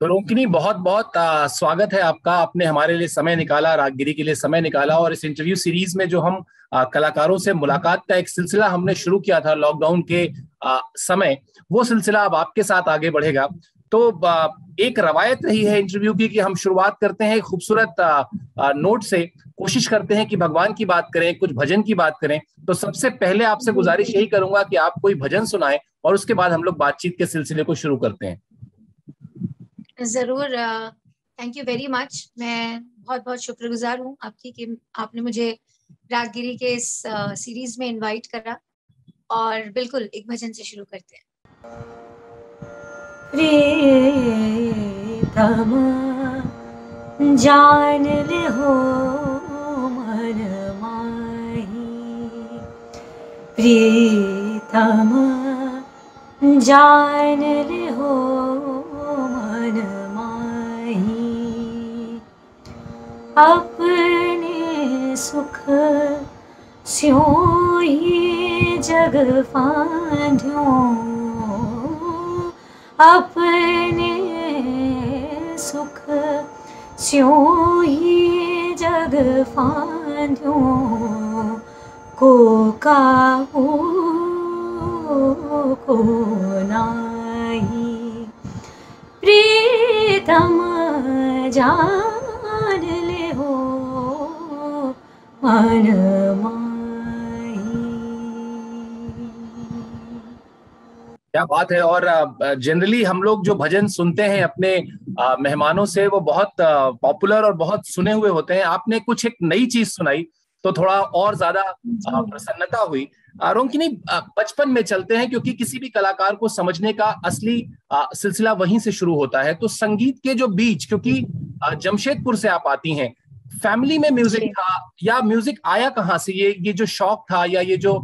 तो रोकिनी बहुत बहुत स्वागत है आपका। आपने हमारे लिए समय निकाला रागगिरी के लिए समय निकाला और इस इंटरव्यू सीरीज़ में जो हम आ, कलाकारों से मुलाकात का एक सिलसिला हमने शुरू किया था लॉकडाउन के आ, समय वो सिलसिला अब आपके साथ आगे बढ़ेगा। तो आ, एक रवायत रही है इंटरव्यू की कि हम शुरुआत करते हैं खूबसूरत नोट से। कोशिश करते हैं कि भगवान की बात करें कुछ भजन की बात करें। तो सबसे पहले आपसे गुजारिश यही करूँगा कि आप कोई भजन सुनाएँ और उसके बाद हम लोग बातचीत के सिलसिले को शुरू करते हैं। ज़रूर थैंक यू वेरी मच मैं बहुत बहुत शुक्रगुजार हूँ आपकी कि आपने मुझे रागगिरी के इस सीरीज़ में इनवाइट करा और बिल्कुल एक भजन से शुरू करते हैं। जान ले हो मन माही। प्रीतम जान ले अपने सुख स्यो ही जग फांध्यो अपने सुख स्यो ही जग फांध्यो को काहू को नाही। प्रीतम जा क्या बात है और जनरली हम लोग जो भजन सुनते हैं अपने मेहमानों से वो बहुत पॉपुलर और बहुत सुने हुए होते हैं। आपने कुछ एक नई चीज़ सुनाई तो थोड़ा और ज़्यादा प्रसन्नता हुई। रोंकिनी बचपन में चलते हैं क्योंकि किसी भी कलाकार को समझने का असली सिलसिला वहीं से शुरू होता है। तो संगीत के जो बीच क्योंकि जमशेदपुर से आप आती हैं फैमिली में म्यूज़िक था या म्यूज़िक आया कहाँ से? ये ये जो शौक था या ये जो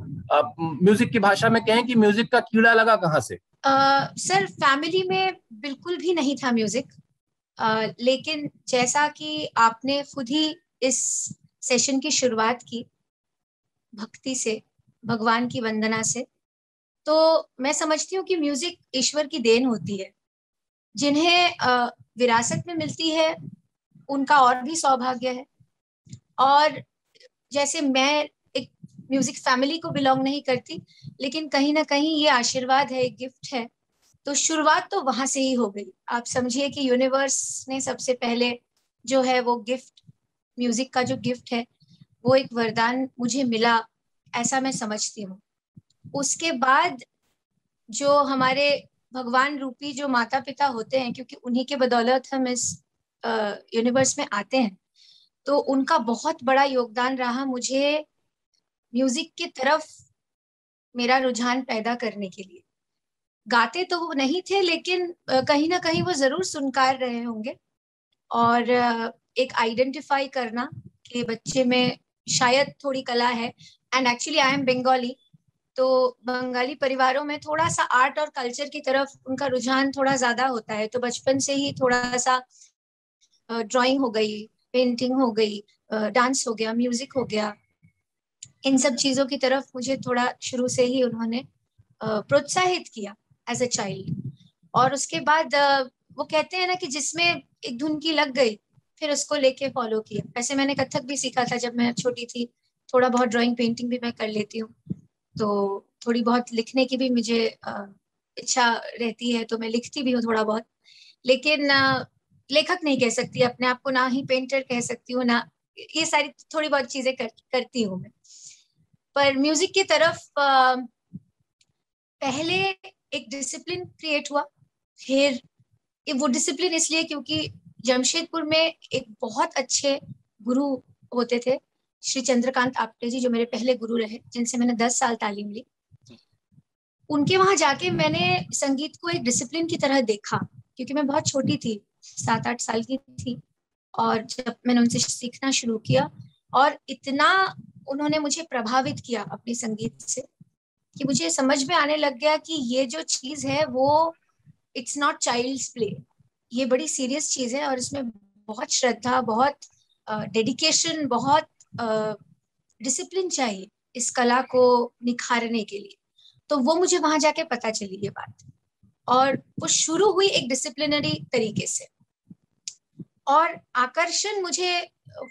म्यूज़िक की भाषा में कहें कि म्यूज़िक का कीड़ा लगा कहाँ से? सर फैमिली में बिल्कुल भी नहीं था म्यूज़िक आ, लेकिन जैसा कि आपने खुद ही इस सेशन की शुरुआत की भक्ति से भगवान की वंदना से तो मैं समझती हूँ कि म्यूज़िक ईश्वर की देन होती है। जिन्हें विरासत में मिलती है उनका और भी सौभाग्य है। और जैसे मैं एक म्यूज़िक फैमिली को बिलोंग नहीं करती, लेकिन कहीं ना कहीं ये आशीर्वाद है, एक गिफ्ट है। तो शुरुआत तो वहाँ से ही हो गई। आप समझिए कि यूनिवर्स ने सबसे पहले जो है वो गिफ्ट म्यूज़िक का जो गिफ्ट है, वो एक वरदान मुझे मिला, ऐसा मैं समझती हूँ। उसके बाद जो हमारे भगवान रूपी जो माता पिता होते हैं, क्योंकि उन्हीं के बदौलत हम इस यूनिवर्स में आते हैं। तो उनका बहुत बड़ा योगदान रहा मुझे म्यूज़िक की तरफ़ मेरा रुझान पैदा करने के लिए। गाते तो वो नहीं थे, लेकिन कहीं ना कहीं वो ज़रूर सुनकार रहे होंगे। और एक आइडेंटिफाई करना कि बच्चे में शायद थोड़ी कला है। And actually I am Bengali तो बंगाली परिवारों में थोड़ा सा आर्ट और कल्चर की तरफ़ उनका रुझान थोड़ा ज़्यादा होता है। तो बचपन से ही थोड़ा सा ड्राइंग हो गई पेंटिंग हो गई डांस हो गया म्यूज़िक हो गया। इन सब चीज़ों की तरफ़ मुझे थोड़ा शुरू से ही उन्होंने प्रोत्साहित किया एज अ चाइल्ड और उसके बाद वो कहते हैं ना कि जिसमें एक धुन की लग गई, फिर उसको लेके फॉलो किया। वैसे मैंने कथक भी सीखा था जब मैं छोटी थी, थोड़ा बहुत ड्राइंग पेंटिंग भी मैं कर लेती हूँ। तो थोड़ी बहुत लिखने की भी मुझे इच्छा रहती है तो मैं लिखती भी हूँ थोड़ा बहुत। लेकिन लेखक नहीं कह सकती अपने आप को ना ही पेंटर कह सकती हूँ ना ये सारी थोड़ी बहुत चीज़ें कर, करती हूँ मैं। पर म्यूज़िक की तरफ़ आ, पहले एक डिसिप्लिन क्रिएट हुआ फिर वो डिसिप्लिन इसलिए क्योंकि जमशेदपुर में एक बहुत अच्छे गुरु होते थे श्री चंद्रकांत आपटे जी जो मेरे पहले गुरु रहे जिनसे मैंने दस साल तालीम ली। उनके वहाँ जाके मैंने संगीत को एक डिसिप्लिन की तरह देखा क्योंकि मैं बहुत छोटी थी। सात आठ साल की थी और जब मैंने उनसे सीखना शुरू किया और इतना उन्होंने मुझे प्रभावित किया अपने संगीत से कि मुझे समझ में आने लग गया कि ये जो चीज़ है वो इट्स नॉट चाइल्ड्स प्ले ये बड़ी सीरियस चीज़ है और इसमें बहुत श्रद्धा बहुत डेडिकेशन uh, बहुत डिसिप्लिन uh, चाहिए इस कला को निखारने के लिए। तो वो मुझे वहाँ जाके पता चली ये बात। और वो शुरू हुई एक डिसिप्लिनरी तरीके से। और आकर्षण मुझे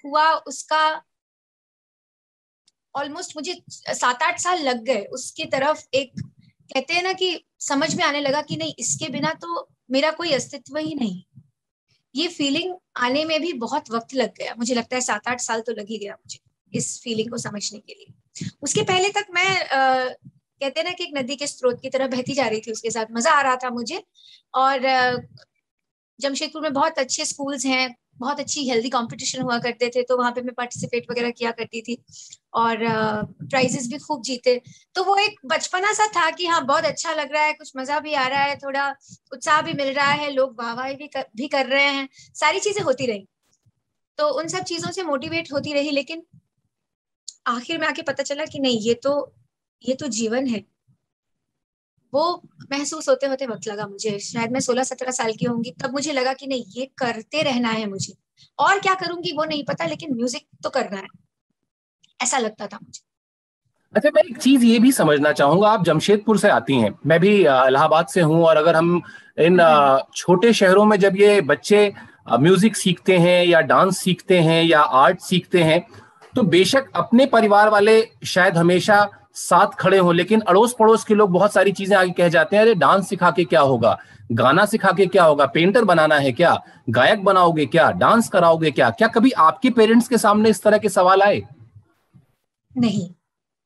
हुआ उसका ऑलमोस्ट मुझे सात आठ साल लग गए उसकी तरफ़ एक कहते हैं ना कि समझ में आने लगा कि नहीं इसके बिना तो मेरा कोई अस्तित्व ही नहीं। ये फीलिंग आने में भी बहुत वक्त लग गया। मुझे लगता है सात आठ साल तो लग ही गया मुझे इस फीलिंग को समझने के लिए। उसके पहले तक मैं आ, कहते हैं ना कि एक नदी के स्रोत की तरह बहती जा रही थी उसके साथ मज़ा आ रहा था मुझे। और जमशेदपुर में बहुत अच्छे स्कूल्स हैं, बहुत अच्छी हेल्दी कंपटीशन हुआ करते थे तो वहाँ पे मैं पार्टिसिपेट वगैरह किया करती थी और प्राइजेस भी खूब जीते। तो वो एक बचपना सा था कि हाँ बहुत अच्छा लग रहा है, कुछ मज़ा भी आ रहा है, थोड़ा उत्साह भी मिल रहा है, लोग वाहवाही भी भी कर रहे हैं, सारी चीज़ें होती रही। तो उन सब चीज़ों से मोटिवेट होती रही, लेकिन आखिर में आके पता चला कि नहीं, ये तो ये तो जीवन है। वो महसूस होते होते वक्त लगा मुझे। शायद मैं सोलह सत्रह साल की होंगी तब मुझे लगा कि नहीं ये करते रहना है मुझे। और क्या करूँगी वो नहीं पता लेकिन म्यूज़िक तो करना है। ऐसा लगता था मुझे। अच्छा मैं एक चीज़ ये भी समझना चाहूँगा आप जमशेदपुर से आती हैं। मैं भी इलाहाबाद से हूँ और अगर हम इन छोटे शहरों में जब ये बच्चे म्यूज़िक सीखते हैं या डांस सीखते हैं या आर्ट सीखते हैं तो बेशक अपने परिवार वाले शायद हमेशा साथ खड़े हो लेकिन अड़ोस पड़ोस के लोग बहुत सारी चीज़ें आगे कह जाते हैं अरे डांस सिखा के क्या होगा? गाना सिखा के क्या होगा? पेंटर बनाना है क्या? गायक बनाओगे क्या? डांस कराओगे क्या? क्या कभी आपके पेरेंट्स के सामने इस तरह के सवाल आए? नहीं।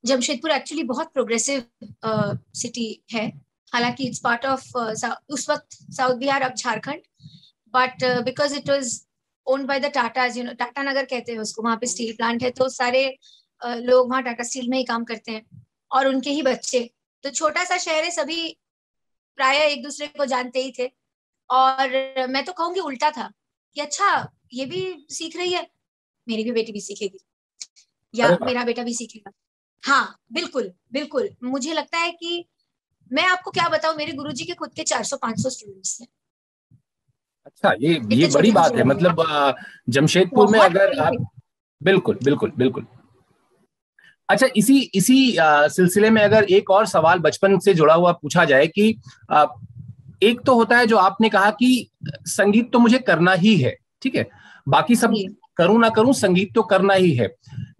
जमशेदपुर एक्चुअली बहुत प्रोग्रेसिव सिटी uh, है। हालाँकि इट्स पार्ट ऑफ़ उस वक्त साउथ बिहार अब Jharkhand. But because it was owned by the Tata Tata Nagar कहते हैं उसको वहाँ पे स्टील प्लांट है तो सारे लोग वहाँ टाटा स्टील में ही काम करते हैं और उनके ही बच्चे। तो छोटा सा शहर है सभी प्राय एक दूसरे को जानते ही थे। और मैं तो कहूँगी उल्टा था कि अच्छा ये भी सीख रही है मेरी भी बेटी भी सीखेगी। या मेरा बेटा भी सीखेगा। हाँ बिल्कुल बिल्कुल। मुझे लगता है कि मैं आपको क्या बताऊँ मेरे गुरुजी के खुद के 400-500 स्टूडेंट्स हैं। अच्छा ये ये बड़ी बात है मतलब जमशेदपुर में अगर आप बिल्कुल बिल्कुल बिल्कुल। अच्छा इसी इसी सिलसिले में अगर एक और सवाल बचपन से जुड़ा हुआ पूछा जाए कि आ, एक तो होता है जो आपने कहा कि संगीत तो मुझे करना ही है ठीक है? बाकी सब करूँ ना करूँ संगीत तो करना ही है।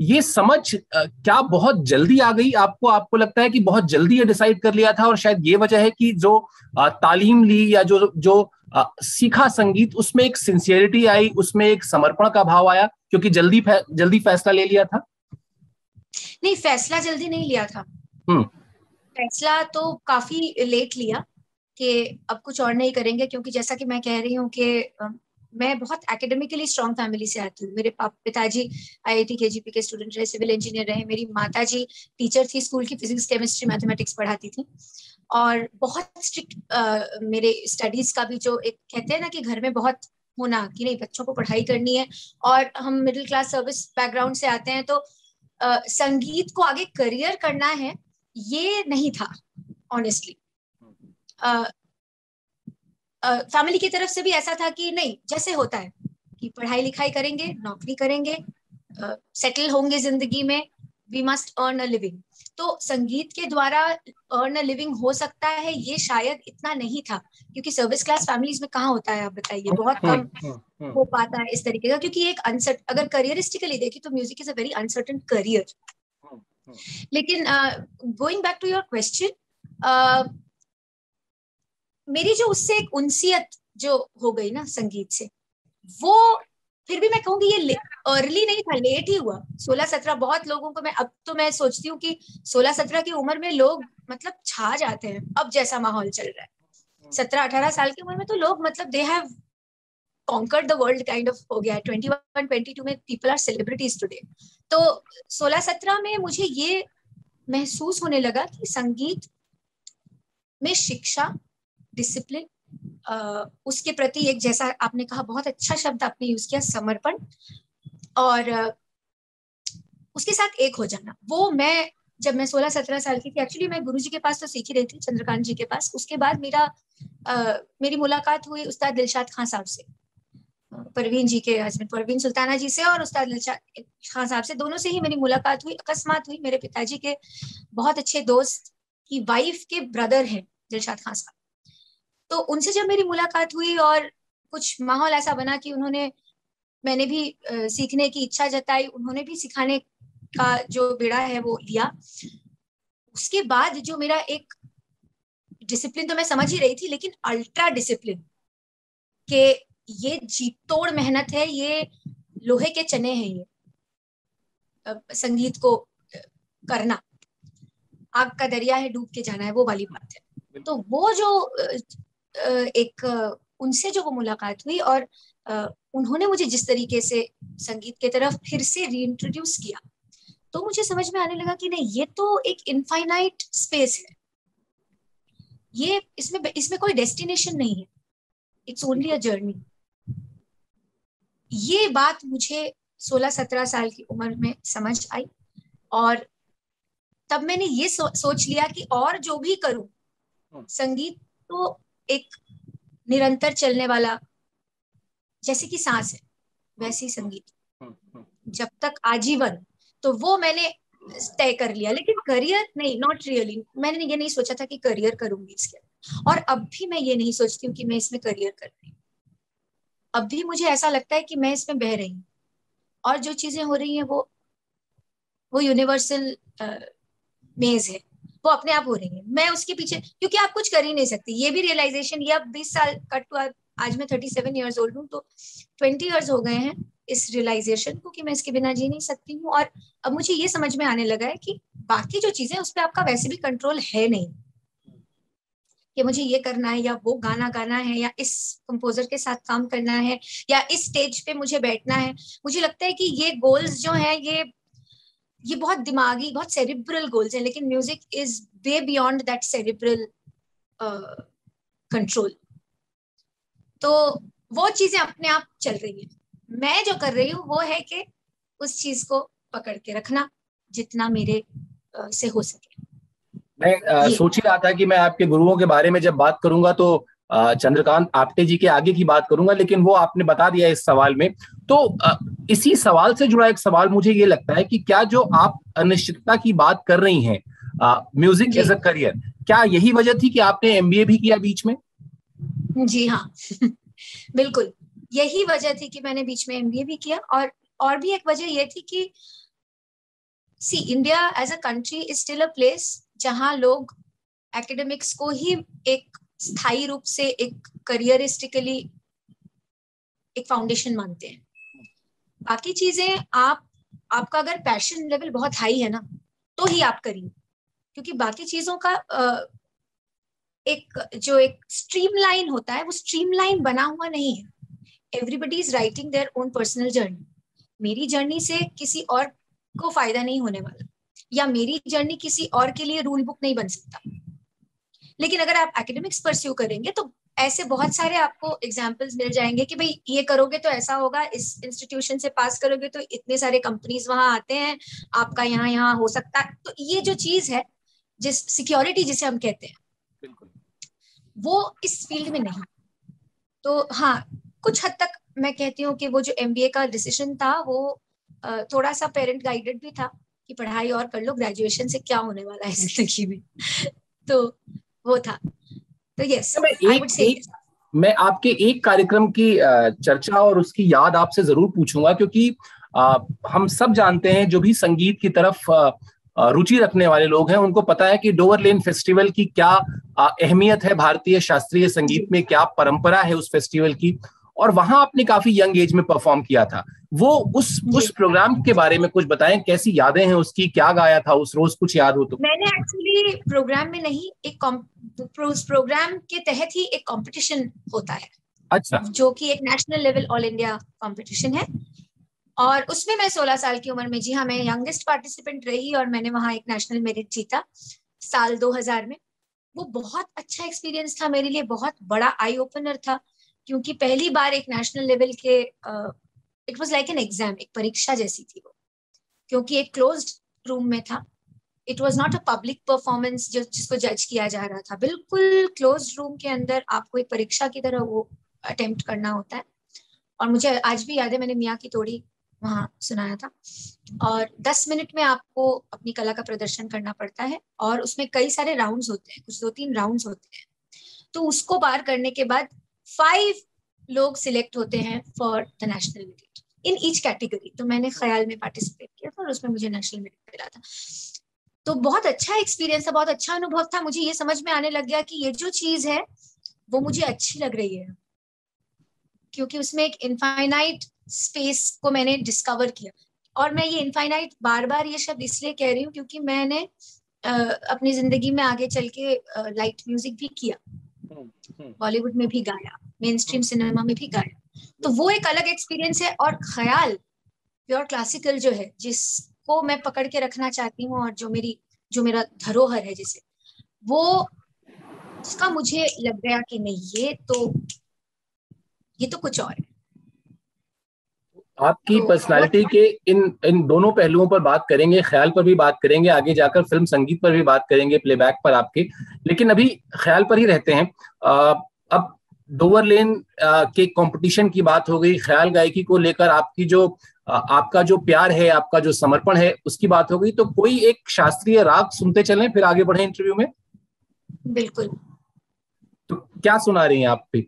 ये समझ क्या बहुत जल्दी आ गई आपको? आपको लगता है कि बहुत जल्दी ये डिसाइड कर लिया था और शायद ये वजह है कि जो तालीम ली या जो जो सीखा संगीत उसमें एक सिंसियरिटी आई उसमें एक समर्पण का भाव आया क्योंकि जल्दी फै, जल्दी फैसला ले लिया था? नहीं फैसला जल्दी नहीं लिया था। हम्म। फैसला तो काफ़ी लेट लिया कि अब कुछ और नहीं करेंगे क्योंकि जैसा कि मैं कह रही हूँ कि मैं बहुत एकेडमिकली स्ट्रॉन्ग फैमिली से आती हूँ। मेरे पिताजी आई आईआईटी केजीपी के स्टूडेंट रहे सिविल इंजीनियर रहे मेरी माता जी टीचर थी स्कूल की फिजिक्स केमिस्ट्री मैथमेटिक्स पढ़ाती थी। और बहुत स्ट्रिक्ट मेरे स्टडीज़ का भी जो एक कहते हैं ना कि घर में बहुत होना कि नहीं बच्चों को पढ़ाई करनी है। और हम मिडिल क्लास सर्विस बैकग्राउंड से आते हैं तो संगीत को आगे करियर करना है ये नहीं था ऑनेस्टली फैमिली की तरफ़ से भी ऐसा था कि नहीं जैसे होता है कि पढ़ाई लिखाई करेंगे नौकरी करेंगे सेटल uh, होंगे ज़िंदगी में we must earn a living तो संगीत के द्वारा अर्न अ लिविंग हो सकता है ये शायद इतना नहीं था क्योंकि सर्विस क्लास फैमिलीज़ में कहाँ होता है आप बताइए बहुत कम हम्म, हम्म, हम्म। हो पाता है इस तरीके का क्योंकि एक अनसर्ट अगर करियरिस्टिकली देखें तो music is a very uncertain career लेकिन going back to your question मेरी जो उससे एक उनसियत जो हो गई ना संगीत से वो फिर भी मैं कहूँगी ये अर्ली नहीं था लेट ही हुआ। सोलह सत्रह, बहुत लोगों को मैं, अब तो मैं सोचती हूँ कि सोलह सत्रह की उम्र में लोग मतलब छा जाते हैं, अब जैसा माहौल चल रहा है। सत्रह अठारह साल की उम्र में तो लोग मतलब they have conquered the world kind of हो गया है। ट्वेंटी वन ट्वेंटी टू में पीपल आर सेलिब्रिटीज टूडे तो सोलह सत्रह में मुझे ये महसूस होने लगा कि संगीत में शिक्षा डिसिप्लिन उसके प्रति एक जैसा आपने कहा बहुत अच्छा शब्द आपने यूज़ किया समर्पण। और उसके साथ एक हो जाना। वो मैं जब मैं सोलह सत्रह साल की थी एक्चुअली मैं गुरु जी के पास तो सीख रही थी चंद्रकांत जी के पास। उसके बाद मेरा आ, मेरी मुलाकात हुई उस्ताद दिलशाद खान साहब से। परवीन जी के हस्बैंड परवीन सुल्ताना जी से और उस्ताद दिलशाद खान साहब से। दोनों से ही मेरी मुलाकात हुई। अकस्मात हुई। मेरे पिताजी के बहुत अच्छे दोस्त की वाइफ के ब्रदर हैं दिलशाद खान साहब। तो उनसे जब मेरी मुलाकात हुई और कुछ माहौल ऐसा बना कि उन्होंने मैंने भी सीखने की इच्छा जताई उन्होंने भी सिखाने का जो बेड़ा है वो लिया। उसके बाद जो मेरा एक डिसिप्लिन तो मैं समझ ही रही थी लेकिन अल्ट्रा डिसिप्लिन के ये जीतोड़ मेहनत है ये लोहे के चने हैं ये संगीत को करना। आग का दरिया है डूब के जाना है वो वाली बात है। तो वो जो एक उनसे जो वो मुलाकात हुई और उन्होंने मुझे जिस तरीके से संगीत के तरफ़ फिर से रीइंट्रोड्यूस किया तो मुझे समझ में आने लगा कि नहीं ये तो एक इनफाइनाइट स्पेस है। ये इसमें इसमें कोई डेस्टिनेशन नहीं है। इट्स ओनली अ जर्नी ये बात मुझे 16-17 साल की उम्र में समझ आई और तब मैंने ये सो, सोच लिया कि और जो भी करूँ हाँ। संगीत तो एक निरंतर चलने वाला जैसे कि सांस है वैसे ही संगीत। हाँ, हाँ। जब तक आजीवन तो वो मैंने तय कर लिया लेकिन करियर नहीं नॉट रियली मैंने ये नहीं सोचा था कि करियर करूँगी इसके अंदर। और अब भी मैं ये नहीं सोचती हूँ कि मैं इसमें करियर कर रही हूँ। अब भी मुझे ऐसा लगता है कि मैं इसमें बह रही हूँ। और जो चीज़ें हो रही हैं वो वो यूनिवर्सल मेज है। वो अपने आप हो रही है। मैं उसके पीछे, क्योंकि आप कुछ कर ही नहीं सकती। ये भी रियलाइजेशन ये अब बीस साल कट टू आज मैं थर्टी सेवन ईयर्स ओल्ड हूँ तो ट्वेंटी ईयर्स हो गए हैं इस रियलाइजेशन को कि मैं इसके बिना जी नहीं सकती हूँ। और अब मुझे ये समझ में आने लगा है कि बाकी जो चीज़ें उस पर आपका वैसे भी कंट्रोल है नहीं। कि मुझे ये करना है या वो गाना गाना है या इस कंपोजर के साथ काम करना है या इस स्टेज पे मुझे बैठना है। मुझे लगता है कि ये गोल्स जो है, ये ये बहुत दिमागी बहुत सेरिब्रल गोल्स हैं लेकिन music is way beyond that cerebral control तो वो चीज़ें अपने आप चल रही है। मैं जो कर रही हूँ वो है कि उस चीज़ को पकड़ के रखना जितना मेरे uh, से हो सके। मैं सोच ही रहा था कि मैं आपके गुरुओं के बारे में जब बात करूँगा तो चंद्रकांत आपटे जी के आगे की बात करूँगा लेकिन वो आपने बता दिया इस सवाल में। तो इसी सवाल से जुड़ा एक सवाल मुझे ये लगता है कि क्या जो आप अनिश्चितता की बात कर रही हैं म्यूज़िक एज अ करियर क्या यही वजह थी कि आपने एमबीए भी किया बीच में? जी हाँ बिल्कुल। यही वजह थी कि मैंने बीच में एमबीए भी किया और और भी एक वजह यह थी कि see India as a country is still a place जहाँ लोग एकेडमिक्स को ही एक स्थायी रूप से एक करियरिस्टिकली एक फाउंडेशन मानते हैं। बाकी चीज़ें आप, आपका अगर पैशन लेवल बहुत हाई है ना तो ही आप करिए। क्योंकि बाकी चीज़ों का एक, जो एक स्ट्रीमलाइन होता है, वो स्ट्रीमलाइन बना हुआ नहीं है। Everybody is writing their own personal journey मेरी जर्नी से किसी और को फ़ायदा नहीं होने वाला। या मेरी जर्नी किसी और के लिए रूल बुक नहीं बन सकता। लेकिन अगर आप एकेडमिक्स परस्यू करेंगे तो ऐसे बहुत सारे आपको एग्जाम्पल्स मिल जाएँगे कि भाई ये करोगे तो ऐसा होगा इस इंस्टीट्यूशन से पास करोगे तो इतने सारे कंपनीज़ वहाँ आते हैं आपका यहाँ यहाँ हो सकता है। तो ये जो चीज़ है जिस सिक्योरिटी जिसे हम कहते हैं वो इस फ़ील्ड में नहीं। तो हाँ कुछ हद तक मैं कहती हूँ कि वो जो एमबीए का डिसीज़न था वो थोड़ा सा पेरेंट गाइडेड भी था कि पढ़ाई और कर लो ग्रेजुएशन से क्या होने वाला है ज़िंदगी में। तो वो था। तो यस आई वुड से मैं आपके एक कार्यक्रम की चर्चा और उसकी याद आपसे ज़रूर पूछूँगा क्योंकि हम सब जानते हैं जो भी संगीत की तरफ़ रुचि रखने वाले लोग हैं उनको पता है कि डोवर लेन फेस्टिवल की क्या अहमियत है भारतीय शास्त्रीय संगीत में क्या परंपरा है उस फेस्टिवल की। और वहाँ आपने काफ़ी यंग एज में परफॉर्म किया था। वो उस उस प्रोग्राम के बारे में कुछ बताएँ कैसी यादें हैं उसकी क्या गाया था उस रोज कुछ याद हो तो। मैंने एक्चुअली प्रोग्राम में नहीं एक प्रोग्राम के तहत ही एक कंपटीशन होता है। अच्छा। जो कि एक national level all India competition है। और उसमें मैं 16 साल की उम्र में जी हाँ मैं यंगेस्ट पार्टिसिपेंट रही और मैंने वहाँ एक नेशनल मेरिट जीता साल 2000 में। वो बहुत अच्छा एक्सपीरियंस था मेरे लिए बहुत बड़ा आई ओपनर था। क्योंकि पहली बार एक नेशनल लेवल के it was like an exam एक परीक्षा जैसी थी वो। क्योंकि एक क्लोज रूम में था। It was not a public performance जो, जिसको जज किया जा रहा था। बिल्कुल क्लोज रूम के अंदर आपको एक परीक्षा की तरह वो अटेम्प्ट करना होता है। और मुझे आज भी याद है, मैंने मियाँ की तोड़ी वहाँ सुनाया था। और दस मिनट में आपको अपनी कला का प्रदर्शन करना पड़ता है और उसमें कई सारे राउंड्स होते हैं। कुछ दो तीन राउंड्स होते हैं। तो उसको पार करने के बाद फाइव लोग सिलेक्ट होते हैं for the national mediate in each category तो मैंने ख्याल में पार्टिसिपेट किया था और उसमें मुझे नेशनल मीडिएट मिला था। तो बहुत अच्छा एक्सपीरियंस था, बहुत अच्छा अनुभव था। मुझे ये समझ में आने लग गया कि ये जो चीज़ है, वो मुझे अच्छी लग रही है। क्योंकि उसमें एक इनफाइनाइट स्पेस को मैंने डिस्कवर किया। और मैं ये इनफाइनाइट बार बार ये शब्द इसलिए कह रही हूँ क्योंकि मैंने अपनी ज़िंदगी में आगे चल के लाइट म्यूज़िक भी किया। बॉलीवुड में भी गाया मेन स्ट्रीम सिनेमा में भी गाया। तो वो एक अलग एक्सपीरियंस है और ख्याल प्योर क्लासिकल जो है, जिसको मैं पकड़ के रखना चाहती हूँ और जो मेरी, जो मेरा धरोहर है जिसे, वो उसका मुझे लग गया कि नहीं, ये तो ये तो कुछ और है। आपकी पर्सनालिटी तो के इन इन दोनों पहलुओं पर बात करेंगे ख्याल पर भी बात करेंगे आगे जाकर फ़िल्म संगीत पर भी बात करेंगे प्लेबैक पर आपके। लेकिन अभी ख्याल पर ही रहते हैं। आ, अब डोवर लेन के कंपटीशन की बात हो गई ख्याल गायकी को लेकर आपकी जो आपका जो प्यार है आपका जो समर्पण है उसकी बात हो गई। तो कोई एक शास्त्रीय राग सुनते चले फिर आगे बढ़े इंटरव्यू में। बिल्कुल। तो क्या सुना रही हैं आप भी?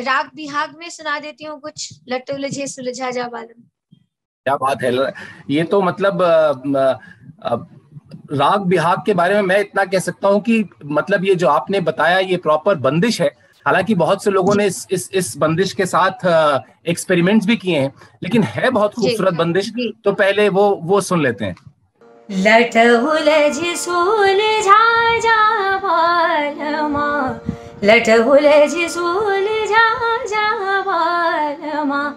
राग बिहाग में सुना देती हूँ कुछ लट्टू उलझे सुलझा जा बालम। क्या बात है ये तो मतलब राग बिहाग के बारे में मैं इतना कह सकता हूँ कि मतलब ये जो आपने बताया ये प्रॉपर बंदिश है। हालाँकि बहुत से लोगों ने इस इस इस बंदिश के साथ एक्सपेरिमेंट्स भी किए हैं लेकिन है बहुत खूबसूरत बंदिश तो पहले वो वो सुन लेते हैं। लट उलझ सुलझा जा बालमा लट जा जा बालमा,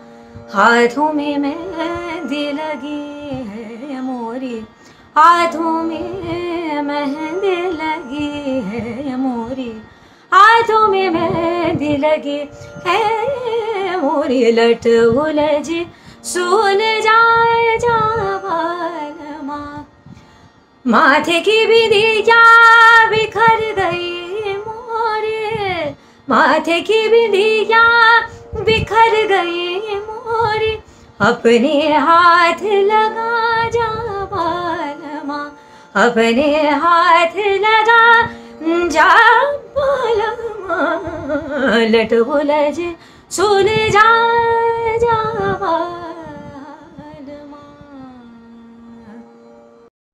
हाथों में मेहंदी लगी है मोरी। हाथों में मेहंदी लगी है मोरी। हाथों में मेहंदी लगी है मोरी। लट उलझ सुल जाए जा माथे की बिंदिया बिखर गई मोरे माथे की बिंदिया बिखर गई मोरे। अपने हाथ लगा जा बालमा, अपने हाथ लगा जा बालमा। लट बुलझ सुन जा जा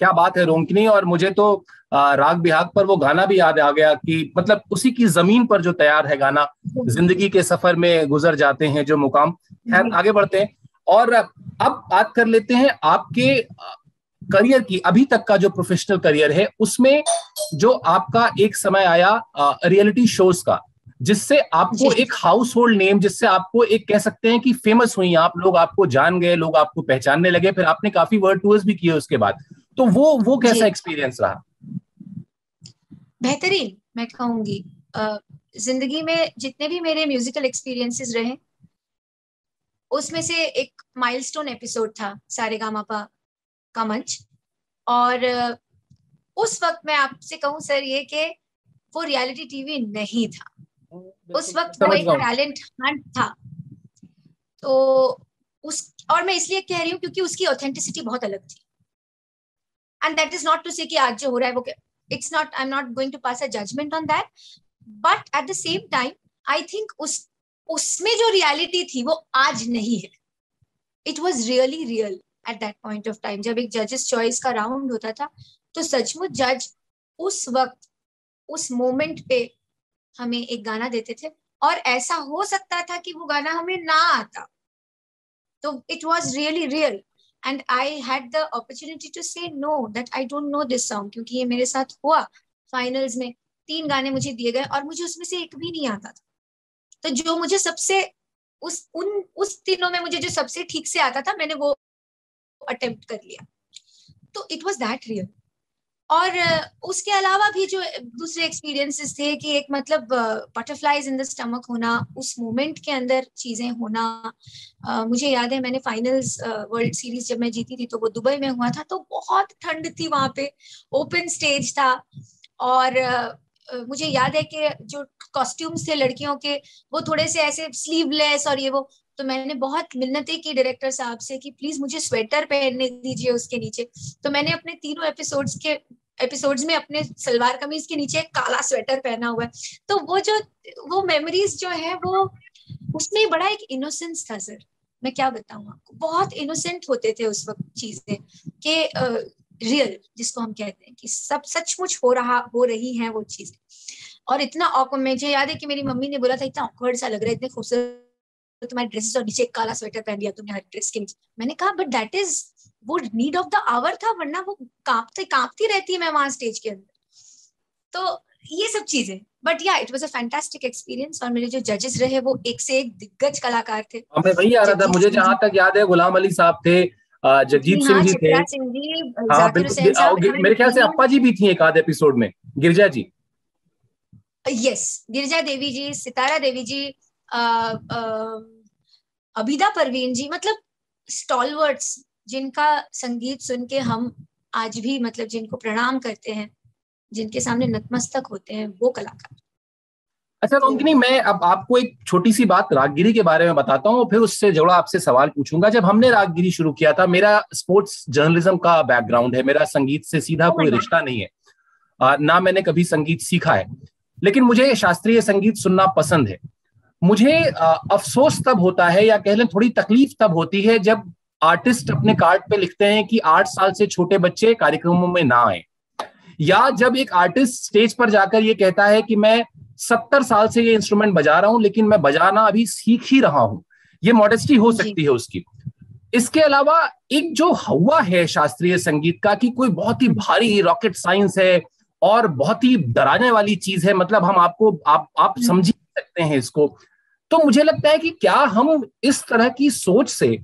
क्या बात है रोंकनी और मुझे तो राग बिहाग पर वो गाना भी याद आ गया कि मतलब उसी की ज़मीन पर जो तैयार है गाना ज़िंदगी के सफ़र में गुजर जाते हैं जो मुकाम। खैर आगे बढ़ते हैं। और अब बात कर लेते हैं आपके करियर की अभी तक का जो प्रोफेशनल करियर है उसमें जो आपका एक समय आया रियलिटी शोज़ का जिससे आपको एक हाउस होल्ड नेम जिससे आपको एक कह सकते हैं कि फ़ेमस हुई आप लोग आपको जान गए लोग आपको पहचानने लगे फिर आपने काफ़ी वर्ड टूर्स भी किए उसके बाद। तो वो वो कैसा एक्सपीरियंस रहा? बेहतरीन मैं कहूँगी। ज़िंदगी में जितने भी मेरे म्यूजिकल एक्सपीरियंसेस रहे उसमें से एक माइलस्टोन एपिसोड था सारे गामापा का मंच। और उस वक्त मैं आपसे कहूँ सर ये कि वो रियलिटी टीवी नहीं था। उस वक्त वो एक टैलेंट हंट था। तो उस और मैं इसलिए कह रही हूँ क्योंकि उसकी ऑथेंटिसिटी बहुत अलग थी। And that is not to say आज जो हो रहा है वो it's not I am not going to pass a judgement on that but at the same time I think उस, उसमें जो रियलिटी थी वो आज नहीं है। It was really real at that point of time जब एक जजेस चॉइस का राउंड होता था तो सचमुच जज उस वक्त, उस मोमेंट पे हमें एक गाना देते थे। और ऐसा हो सकता था कि वो गाना हमें ना आता। तो it was really real and I had the opportunity to say no that I don't know this song क्योंकि ये मेरे साथ हुआ फाइनल्स में। तीन गाने मुझे दिए गए और मुझे उसमें से एक भी नहीं आता था। तो जो मुझे सबसे उस, उन, उस तीनों में मुझे जो सबसे ठीक से आता था, मैंने वो अटेम्प्ट कर लिया। तो इट वॉज़ दैट रियल और उसके अलावा भी जो दूसरे एक्सपीरियंसेस थे कि एक मतलब बटरफ्लाईज इन द स्टमक होना उस मोमेंट के अंदर चीज़ें होना uh, मुझे याद है मैंने फाइनल्स वर्ल्ड सीरीज़ जब मैं जीती थी तो वो दुबई में हुआ था तो बहुत ठंड थी वहाँ पे ओपन स्टेज था और uh, मुझे याद है कि जो कॉस्ट्यूम्स थे लड़कियों के वो थोड़े से ऐसे स्लीवलेस और ये वो तो मैंने बहुत मिन्नतें की डायरेक्टर साहब से कि प्लीज़ मुझे स्वेटर पहनने दीजिए उसके नीचे। तो मैंने अपने तीनों एपिसोड्स के एपिसोड्स में अपने सलवार कमीज के नीचे काला स्वेटर पहना हुआ है। तो वो जो, वो मेमोरीज जो है, वो, उसमें बड़ा एक इनोसेंस था सर मैं क्या बताऊँ आपको? बहुत इनोसेंट होते थे उस वक्त चीज़ें कि रियल जिसको हम कहते हैं कि सब सचमुच हो रहा, हो रही है वो चीज़ें। और इतना मुझे याद है कि मेरी मम्मी ने बोला था, इतना ऑकवर्ड सा लग रहा है, इतने खूबसूरत तुम्हारे ड्रेसेस और नीचे काला स्वेटर पहन लिया तुमने हर ड्रेस के नीचे। मैंने कहा बट दैट इज़ वो नीड ऑफ़ द आवर था वरना वो कांपते कांपती रहती है मैं वहाँ स्टेज के अंदर। तो ये सब चीज़ें। But yeah it was a fantastic experience और मेरे जो जजेस रहे वो एक से एक दिग्गज कलाकार थे। हमें वही आ रहा था मुझे जहाँ तक याद है गुलाम अली साहब थे जगजीत सिंह जी थे। हाँ बिल्कुल मेरे ख्याल से अप्पा जी भी थी एक आध एपिसोड में गिरजा जी। यस गिरजा देवी जी सितारा देवी जी अबिदा परवीन जी मतलब स्टॉलवर्ड्स जिनका संगीत सुन के हम आज भी मतलब जिनको प्रणाम करते हैं जिनके सामने नतमस्तक होते हैं वो कलाकार। अच्छा रोमकिनी मैं अब आपको एक छोटी सी बात रागगिरी के बारे में बताता हूँ फिर उससे जुड़ा आपसे सवाल पूछूँगा। जब हमने रागगिरी शुरू किया था मेरा स्पोर्ट्स जर्नलिज्म का बैकग्राउंड है मेरा संगीत से सीधा oh कोई रिश्ता नहीं है। आ, ना मैंने कभी संगीत सीखा है लेकिन मुझे शास्त्रीय संगीत सुनना पसंद है। मुझे अफसोस तब होता है या कह लें थोड़ी तकलीफ़ तब होती है जब आर्टिस्ट अपने कार्ड पे लिखते हैं कि आठ साल से छोटे बच्चे कार्यक्रमों में ना आए। या जब एक आर्टिस्ट स्टेज पर जाकर ये कहता है कि मैं सत्तर साल से ये इंस्ट्रूमेंट बजा रहा हूँ लेकिन मैं बजाना अभी सीख ही रहा हूँ। ये मॉडेस्टी हो सकती है उसकी। इसके अलावा एक जो हवा है शास्त्रीय संगीत का कि कोई बहुत ही भारी रॉकेट साइंस है और बहुत ही डराने वाली चीज़ है मतलब हम आपको आप आप हम्म। समझ सकते हैं इसको। तो मुझे लगता है कि क्या हम इस तरह की सोच से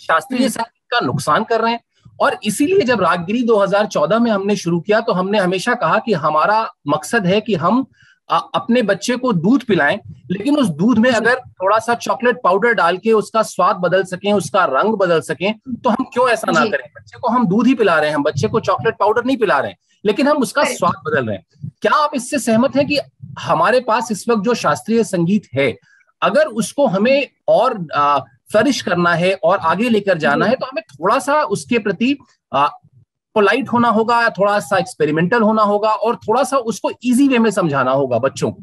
शास्त्रीय हम्म। संगीत का नुकसान कर रहे हैं। और इसीलिए जब रागगिरी 2014 में हमने शुरू किया तो हमने हमेशा कहा कि हमारा मकसद है कि हम अपने बच्चे को दूध पिलाएँ। लेकिन उस दूध में अगर थोड़ा सा चॉकलेट पाउडर डाल के उसका स्वाद बदल सकें उसका रंग बदल सकें तो हम क्यों ऐसा ना करें? बच्चे को हम दूध ही पिला रहे हैं हम बच्चे को चॉकलेट पाउडर नहीं पिला रहे हैं। लेकिन हम उसका स्वाद बदल रहे हैं। क्या आप इससे सहमत हैं कि हमारे पास इस वक्त जो शास्त्रीय संगीत है अगर उसको हमें और फ्लरिश करना है और आगे लेकर जाना है तो हमें थोड़ा सा उसके प्रति पोलाइट होना होगा थोड़ा सा एक्सपेरिमेंटल होना होगा और थोड़ा सा उसको इजी वे में समझाना होगा बच्चों को।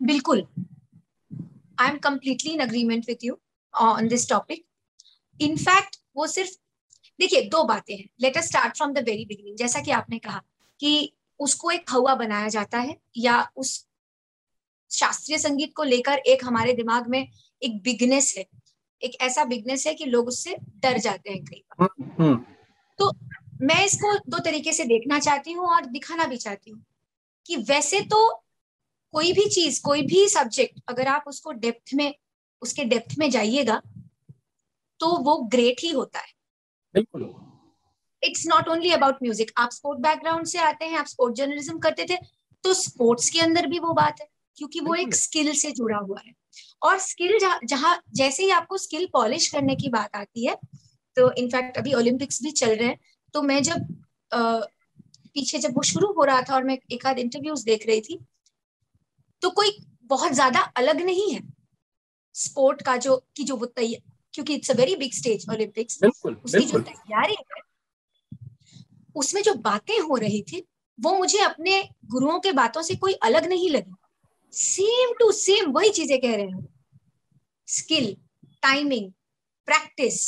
बिल्कुल। I am completely in agreement with you on this topic in fact वो सिर्फ़, देखिए, दो बातें हैं। Let us start from the very beginning जैसा कि आपने कहा कि उसको एक हवा बनाया जाता है या उस शास्त्रीय संगीत को लेकर एक हमारे दिमाग में एक बिगनेस है। एक ऐसा बिगनेस है कि लोग उससे डर जाते हैं कई बार। हम्म, हम्म। तो मैं इसको दो तरीके से देखना चाहती हूँ और दिखाना भी चाहती हूँ कि वैसे तो कोई भी चीज़ कोई भी सब्जेक्ट अगर आप उसको डेप्थ में उसके डेप्थ में जाइएगा तो वो ग्रेट ही होता है। It's not only about music आप स्पोर्ट बैकग्राउंड से आते हैं आप स्पोर्ट जर्नलिज्म करते थे तो स्पोर्ट्स के अंदर भी वो बात है क्योंकि वो एक स्किल से जुड़ा हुआ है। और स्किल जहाँ जैसे ही आपको स्किल पॉलिश करने की बात आती है तो इनफैक्ट अभी ओलंपिक्स भी चल रहे हैं तो मैं जब आ, पीछे जब वो शुरू हो रहा था और मैं एक आध इंटरव्यूज़ देख रही थी तो कोई बहुत ज़्यादा अलग नहीं है स्पोर्ट का जो की जो वो तैयार क्योंकि it's a very big stage Olympics उसकी जो तैयारी है उसमें जो बातें हो रही थी वो मुझे अपने गुरुओं के बातों से कोई अलग नहीं लगी। सेम टू सेम वही चीज़ें कह रहे हैं skill timing practice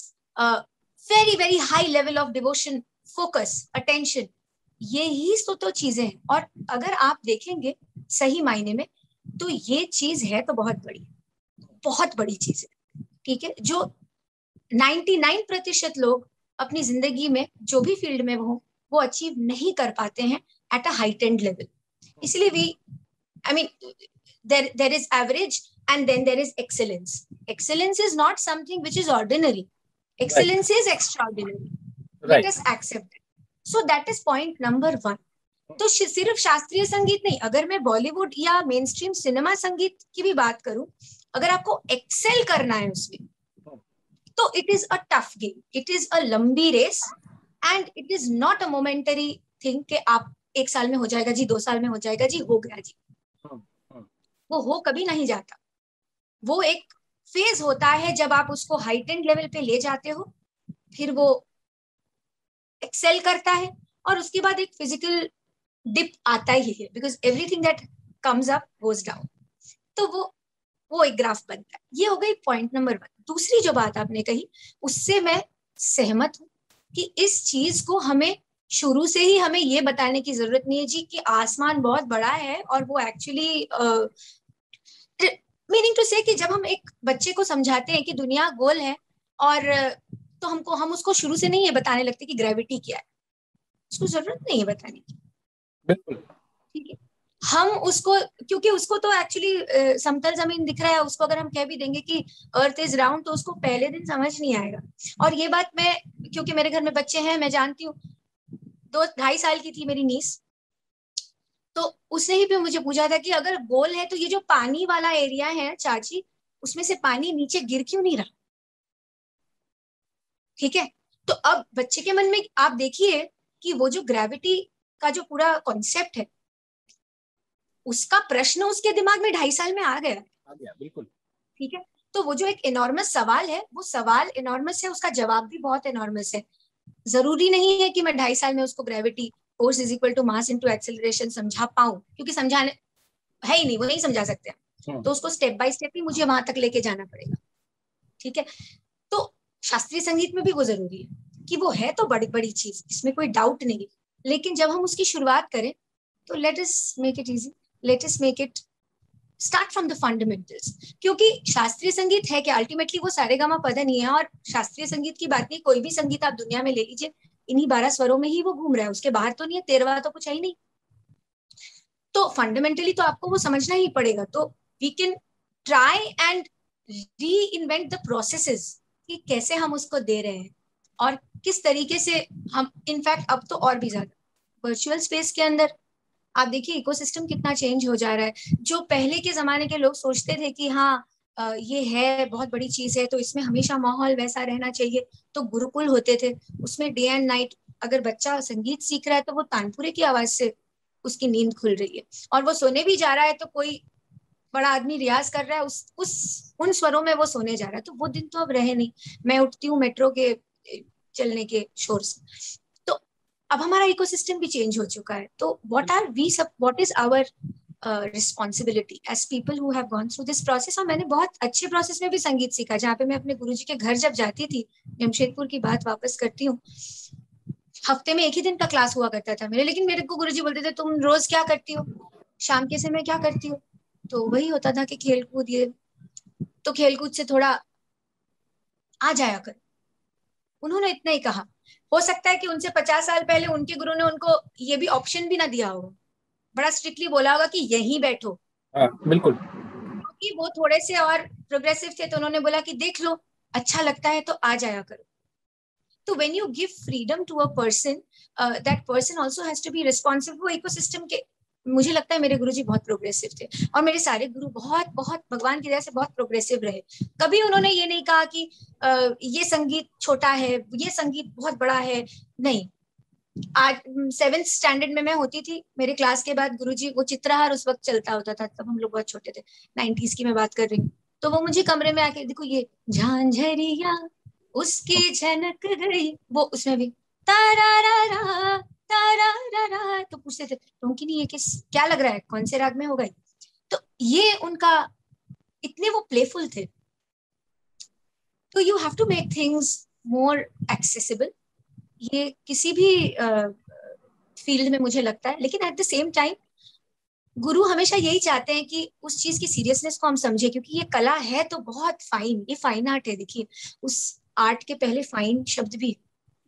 very very high level of devotion focus attention ये ही तो, तो चीज़ें हैं। और अगर आप देखेंगे सही मायने में तो ये चीज़ है तो बहुत बड़ी। बहुत बड़ी चीज़ है। ठीक है? जो 99 प्रतिशत लोग अपनी ज़िंदगी में जो भी फ़ील्ड में हो वो अचीव नहीं कर पाते हैं एट अ हाइटेंड लेवल इसलिए we I mean there there is average and then there is excellence excellence is not something which is ordinary excellence right. is extraordinary right. let us accept it so that is point number one तो सिर्फ़ शास्त्रीय संगीत नहीं अगर मैं बॉलीवुड या main stream cinema संगीत की भी बात करूँ अगर आपको एक्सेल करना है उसमें तो it is a tough game it is a लंबी race and it is not a momentary thing कि आप एक साल में हो जाएगा जी दो साल में हो जाएगा जी हो गया जी वो हो कभी नहीं जाता। वो एक फ़ेज़ होता है जब आप उसको हाइटेंड लेवल पे ले जाते हो, फिर वो एक्सेल करता है और उसके बाद एक फ़िज़िकल डिप आता ही है because everything that comes up goes down तो वो वो एक ग्राफ बनता है। ये हो गई पॉइंट नंबर वन दूसरी जो बात आपने कही, उससे मैं सहमत हूँ कि इस चीज़ को हमें शुरू से ही हमें ये बताने की ज़रूरत नहीं है जी कि आसमान बहुत बड़ा है और वो एक्चुअली मीनिंग टू से कि जब हम एक बच्चे को समझाते हैं कि दुनिया गोल है और तो हमको हम उसको शुरू से नहीं ये बताने लगते कि ग्रेविटी क्या है। उसको ज़रूरत नहीं है बताने की। बिल्कुल। ठीक है। हम उसको क्योंकि उसको तो एक्चुअली समतल ज़मीन दिख रहा है उसको अगर हम कह भी देंगे कि अर्थ इज़ राउंड तो उसको पहले दिन समझ नहीं आएगा। और ये बात मैं क्योंकि मेरे घर में बच्चे हैं मैं जानती हूँ दो ढाई साल की थी मेरी नीस। तो उसने ही भी मुझे पूछा था कि अगर गोल है तो ये जो पानी वाला एरिया है चाची उसमें से पानी नीचे गिर क्यों नहीं रहा? ठीक है? तो अब बच्चे के मन में आप देखिए कि वो जो ग्रेविटी का जो पूरा कॉन्सेप्ट है उसका प्रश्न उसके दिमाग में ढाई साल में आ गया। आ गया बिल्कुल। ठीक है? तो वो जो एक इनॉर्मस सवाल है वो सवाल इनॉर्मस है उसका जवाब भी बहुत इनॉर्मस है। ज़रूरी नहीं है कि मैं ढाई साल में उसको gravity force is equal to mass into acceleration समझा पाऊँ क्योंकि समझाने है ही नहीं वो नहीं समझा सकते हाँ। तो उसको स्टेप बाय स्टेप ही मुझे वहाँ तक लेके जाना पड़ेगा। ठीक है? तो शास्त्रीय संगीत में भी वो ज़रूरी है कि वो है तो बड़ी बड़ी चीज़ इसमें कोई डाउट नहीं। लेकिन जब हम उसकी शुरुआत करें तो let us make it easy let us make it start from the fundamentals क्योंकि शास्त्रीय संगीत है कि अल्टीमेटली वो सारे गामा पद नहीं है और शास्त्रीय संगीत की बात नहीं, कोई भी संगीत आप दुनिया में ले लीजिए, इन्हीं बारह स्वरों में ही वो घूम रहा है, उसके बाहर तो नहीं है, तेरवा तो कुछ है ही नहीं। तो फंडामेंटली तो आपको वो समझना ही पड़ेगा। तो we can try and reinvent the processes कि कैसे हम उसको दे रहे हैं और किस तरीके से हम इनफैक्ट अब तो और भी ज़्यादा वर्चुअल स्पेस के अंदर आप देखिए इकोसिस्टम कितना चेंज हो जा रहा है। जो पहले के जमाने के लोग सोचते थे कि हाँ ये है, बहुत बड़ी चीज़ है तो इसमें हमेशा माहौल वैसा रहना चाहिए तो गुरुकुल होते थे। उसमें डे एंड नाइट अगर बच्चा संगीत सीख रहा है तो वो तानपुरे की आवाज़ से उसकी नींद खुल रही है। और वो सोने भी जा रहा है तो कोई बड़ा आदमी रियाज कर रहा है, उस उस, उन स्वरों में वो सोने जा रहा है। तो वो दिन तो अब रहे नहीं। मैं उठती हूँ मेट्रो के चलने के शोर से। अब हमारा इकोसिस्टम भी चेंज हो चुका है। तो व्हाट आर वी सब what is our responsibility as people who have gone through this process और मैंने बहुत अच्छे प्रोसेस में भी संगीत सीखा, जहाँ पे मैं अपने गुरु जी के घर जब जाती थी, जमशेदपुर की बात वापस करती हूँ, हफ़्ते में एक ही दिन का क्लास हुआ करता था मेरे, लेकिन मेरे को गुरु जी बोलते थे, तुम रोज क्या करती हो? शाम के समय क्या करती हो? तो वही होता था कि खेल कूद ये तो खेल कूद से थोड़ा आ जाया कर। उन्होंने इतना ही कहा। हो सकता है कि उनसे पचास साल पहले उनके गुरु ने उनको ये भी ऑप्शन भी ना दिया हो। बड़ा स्ट्रिक्टली बोला होगा कि यहीं बैठो। हाँ, बिल्कुल। क्योंकि वो थोड़े से और प्रोग्रेसिव थे तो उन्होंने बोला कि देख लो अच्छा लगता है तो आ जाया करो। तो when you give freedom to a person that person also has to be responsible वो इकोसिस्टम के मुझे लगता है मेरे गुरु जी बहुत प्रोग्रेसिव थे। और मेरे सारे गुरु बहुत बहुत, भगवान की दया से बहुत प्रोग्रेसिव रहे। कभी उन्होंने ये नहीं कहा कि ये संगीत छोटा है, ये संगीत बहुत बड़ा है। नहीं। आज सेवेंथ स्टैंडर्ड में मैं होती थी, मेरे क्लास के बाद गुरुजी, वो चित्रहार उस वक्त चलता होता था, तब हम लोग बहुत छोटे थे। नाइनटीज की मैं बात कर रही हूँ। तो वो मुझे कमरे में आके, देखो ये झांझरिया, उसकी झनक गई, वो उसमें भी, तारा रा तो पूछते थे रोंकिनी ये किस क्या लग रहा है कौन से राग में होगा तो ये उनका इतने वो प्लेफुल थे तो you have to make things more accessible ये किसी भी फ़ील्ड uh, में मुझे लगता है लेकिन एट द सेम टाइम गुरु हमेशा यही चाहते हैं कि उस चीज़ की सीरियसनेस को हम समझे क्योंकि ये कला है तो बहुत फाइन ये फाइन आर्ट है देखिए उस आर्ट के पहले फाइन शब्द भी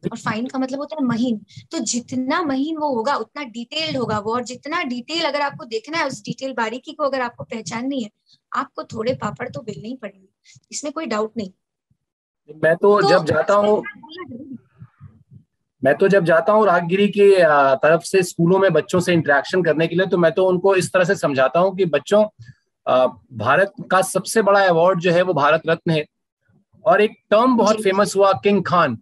और फाइन का मतलब होता है महीन। तो जितना महीन वो होगा उतना डिटेल्ड होगा वो। और जितना डिटेल अगर आपको देखना है उस डिटेल बारीकी को अगर आपको पहचाननी है आपको थोड़े पापड़ तो बेलने ही पड़ेंगे। इसमें कोई डाउट नहीं। मैं तो, तो जब जाता हूँ मैं तो जब जाता हूँ रागगिरी की तरफ़ से स्कूलों में बच्चों से इंटरेक्शन करने के लिए तो मैं तो उनको इस तरह से समझाता हूँ कि बच्चों भारत का सबसे बड़ा अवार्ड जो है वो भारत रत्न है। और एक टर्म बहुत फ़ेमस हुआ किंग खान।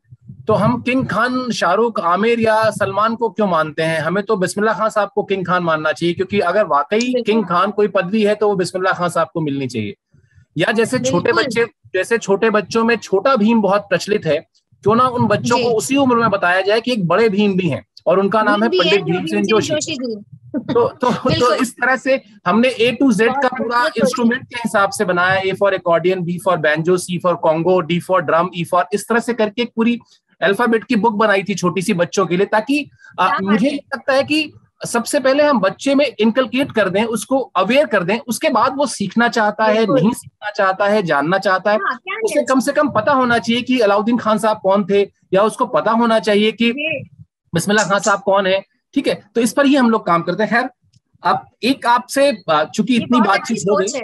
तो हम किंग खान शाहरुख आमिर या सलमान को क्यों मानते हैं? हमें तो बिस्मिल्लाह खान साहब को किंग खान मानना चाहिए क्योंकि अगर वाकई किंग खान कोई पदवी है तो वो बिस्मिल्लाह खान साहब को मिलनी चाहिए। या जैसे छोटे बच्चे जैसे छोटे बच्चों में छोटा भीम बहुत प्रचलित है क्यों ना उन बच्चों को उसी उम्र में बताया जाए कि एक बड़े भीम भी हैं और उनका नाम है पंडित भीमसेन जोशी। तो तो तो इस तरह से हमने ए टू जेड का पूरा इंस्ट्रूमेंट के हिसाब से बनाया A for accordion B for banjo C for conga D for drum E for इस तरह से करके पूरी अल्फ़ाबेट की बुक बनाई थी छोटी सी बच्चों के लिए ताकि आ, मुझे लगता है कि सबसे पहले हम बच्चे में इनकलकेट कर दें उसको अवेयर कर दें उसके बाद वो सीखना चाहता है नहीं सीखना चाहता है जानना चाहता है हाँ, उसे कम से कम पता होना चाहिए कि अलाउद्दीन खान साहब कौन थे या उसको पता होना चाहिए कि बिस्मिल्लाह खान साहब कौन है ठीक है? तो इस पर ही हम लोग काम करते हैं। खैर अब एक आपसे चूँकि इतनी बातचीत हो गई।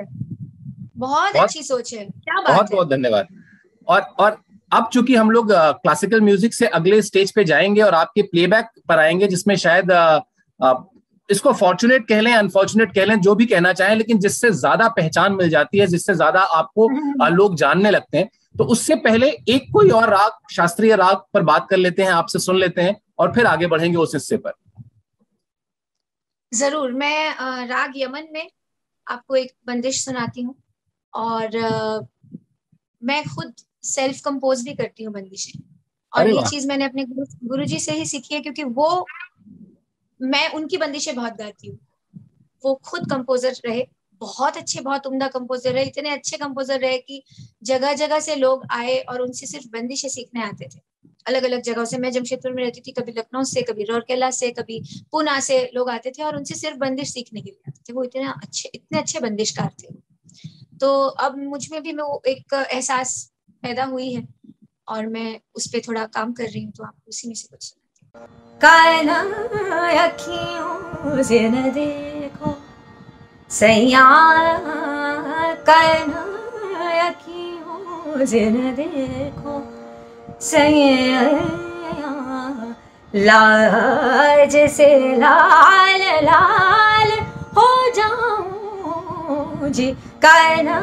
बहुत अच्छी सोच है। क्या बात बहुत बहुत धन्यवाद। और और अब चूँकि हम लोग क्लासिकल म्यूज़िक से अगले स्टेज पे जाएँगे और आपके प्लेबैक पर आएँगे जिसमें शायद आ, आ, इसको फॉर्चुनेट कह लें अनफॉर्चुनेट कह लें जो भी कहना चाहें लेकिन जिससे ज़्यादा पहचान मिल जाती है जिससे ज़्यादा आपको हम्म। लोग जानने लगते हैं तो उससे पहले एक कोई और राग शास्त्रीय राग पर बात कर लेते हैं आपसे सुन लेते हैं और फिर आगे बढ़ेंगे उस हिस्से पर ज़रूर मैं राग यमन में आपको एक बंदिश सुनाती हूँ और मैं खुद सेल्फ कंपोज भी करती हूँ बंदिशें और ये चीज़ मैंने अपने गुरु जी से ही सीखी है क्योंकि वो मैं उनकी बंदिशें बहुत गाती हूँ। वो खुद कंपोजर रहे बहुत अच्छे बहुत उम्दा कंपोजर रहे इतने अच्छे कंपोजर रहे कि जगह जगह से लोग आए और उनसे सिर्फ़ बंदिशें सीखने आते थे। अलग अलग जगहों से मैं जमशेदपुर में रहती थी कभी लखनऊ से कभी रौरकेला से कभी पूना से लोग आते थे और उनसे सिर्फ़ बंदिश सीखने के लिए आते थे। वो इतने अच्छे इतने अच्छे बंदिशकार थे। तो अब मुझमें भी मैं वो एक एहसास पैदा हुई है और मैं उस पर थोड़ा काम कर रही हूँ तो आप उसी में से कुछ कायना अखियों से न देखो, सैया न देखो, सैया लाज से लाल लाल हो जाऊँ जी। कायना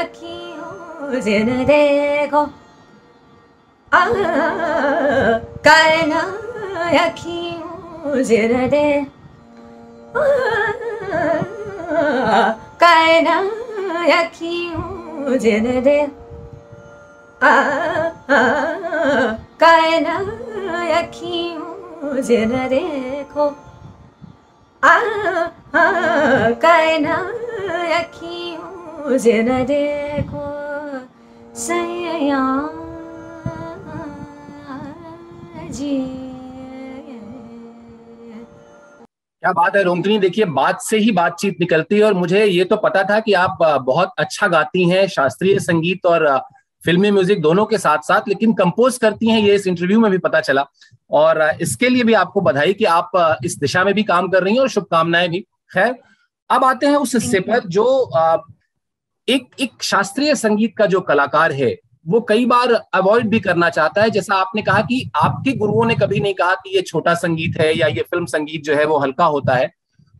अखियों 오지는 대고 아 깔나야 키우지는 대 아, 깔나야 키우지는 대 아, 아, 깔나야 키우지는 대고 아, 아, 깔나야 키우지는 대고 क्या बात है रोमकनी? देखिए, बात से ही बातचीत निकलती है और मुझे ये तो पता था कि आप बहुत अच्छा गाती हैं, शास्त्रीय संगीत और फिल्मी म्यूज़िक दोनों के साथ साथ लेकिन कंपोज करती हैं, ये इस इंटरव्यू में भी पता चला। और इसके लिए भी आपको बधाई कि आप इस दिशा में भी काम कर रही हैं और शुभकामनाएँ भी। खैर, अब आते हैं उस हिस्से पर जो एक एक शास्त्रीय संगीत का जो कलाकार है वो कई बार अवॉइड भी करना चाहता है। जैसा आपने कहा कि आपके गुरुओं ने कभी नहीं कहा कि ये छोटा संगीत है या ये फ़िल्म संगीत जो है वो हल्का होता है।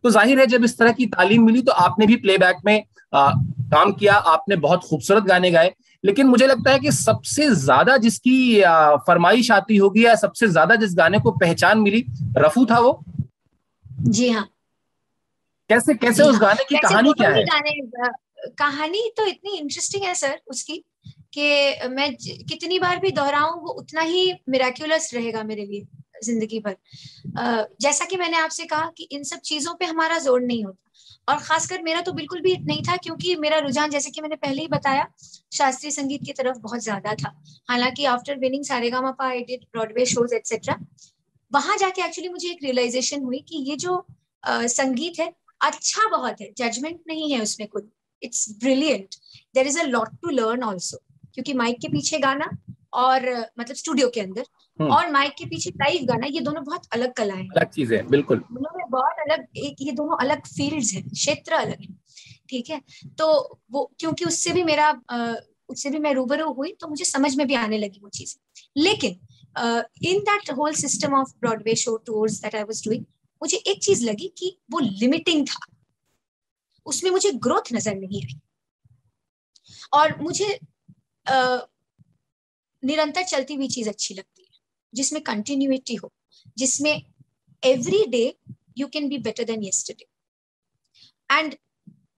तो ज़ाहिर है जब इस तरह की तालीम मिली तो आपने भी प्लेबैक में आ, काम किया आपने बहुत खूबसूरत गाने गाए। लेकिन मुझे लगता है कि सबसे ज़्यादा जिसकी फरमाइश आती होगी या सबसे ज़्यादा जिस गाने को पहचान मिली रफू था वो? जी हाँ। कैसे कैसे उस हाँ। गाने की कहानी क्या है? कहानी तो इतनी इंटरेस्टिंग है सर उसकी, कि मैं कितनी बार भी दोहराऊं, वो उतना ही मेराक्यूलस रहेगा मेरे लिए, ज़िंदगी भर। जैसा कि मैंने आपसे कहा कि इन सब चीज़ों पे हमारा ज़ोर नहीं होता। और खासकर मेरा तो बिल्कुल भी नहीं था, क्योंकि मेरा रुझान, जैसे कि मैंने पहले ही बताया, शास्त्रीय संगीत की तरफ़ बहुत ज़्यादा था। हालाँकि after winning Saregama Pa I did Broadway shows etcetera वहाँ जाके एक्चुअली मुझे एक रियलाइजेशन हुई कि ये जो संगीत है अच्छा बहुत है जजमेंट नहीं है उसमें कुछ it's brilliant there is a lot to learn also क्योंकि माइक के पीछे गाना और मतलब स्टूडियो के अंदर हम्म। और माइक के पीछे लाइव गाना ये दोनों बहुत अलग कला हैं। अलग चीज़ है बिल्कुल। दोनों में बहुत अलग एक ये दोनों अलग फील्ड्स हैं क्षेत्र अलग है ठीक है? तो वो क्योंकि उससे भी मेरा उससे भी मैं रूबरू हुई तो मुझे समझ में भी आने लगी वो चीज़ें। लेकिन in that whole system of Broadway show tours that I was doing मुझे एक चीज़ लगी कि वो लिमिटिंग था। उसमें मुझे ग्रोथ नज़र नहीं आई। और मुझे आ, निरंतर चलती हुई चीज़ अच्छी लगती है जिसमें कंटिन्यूटी हो जिसमें every day you can be better than yesterday and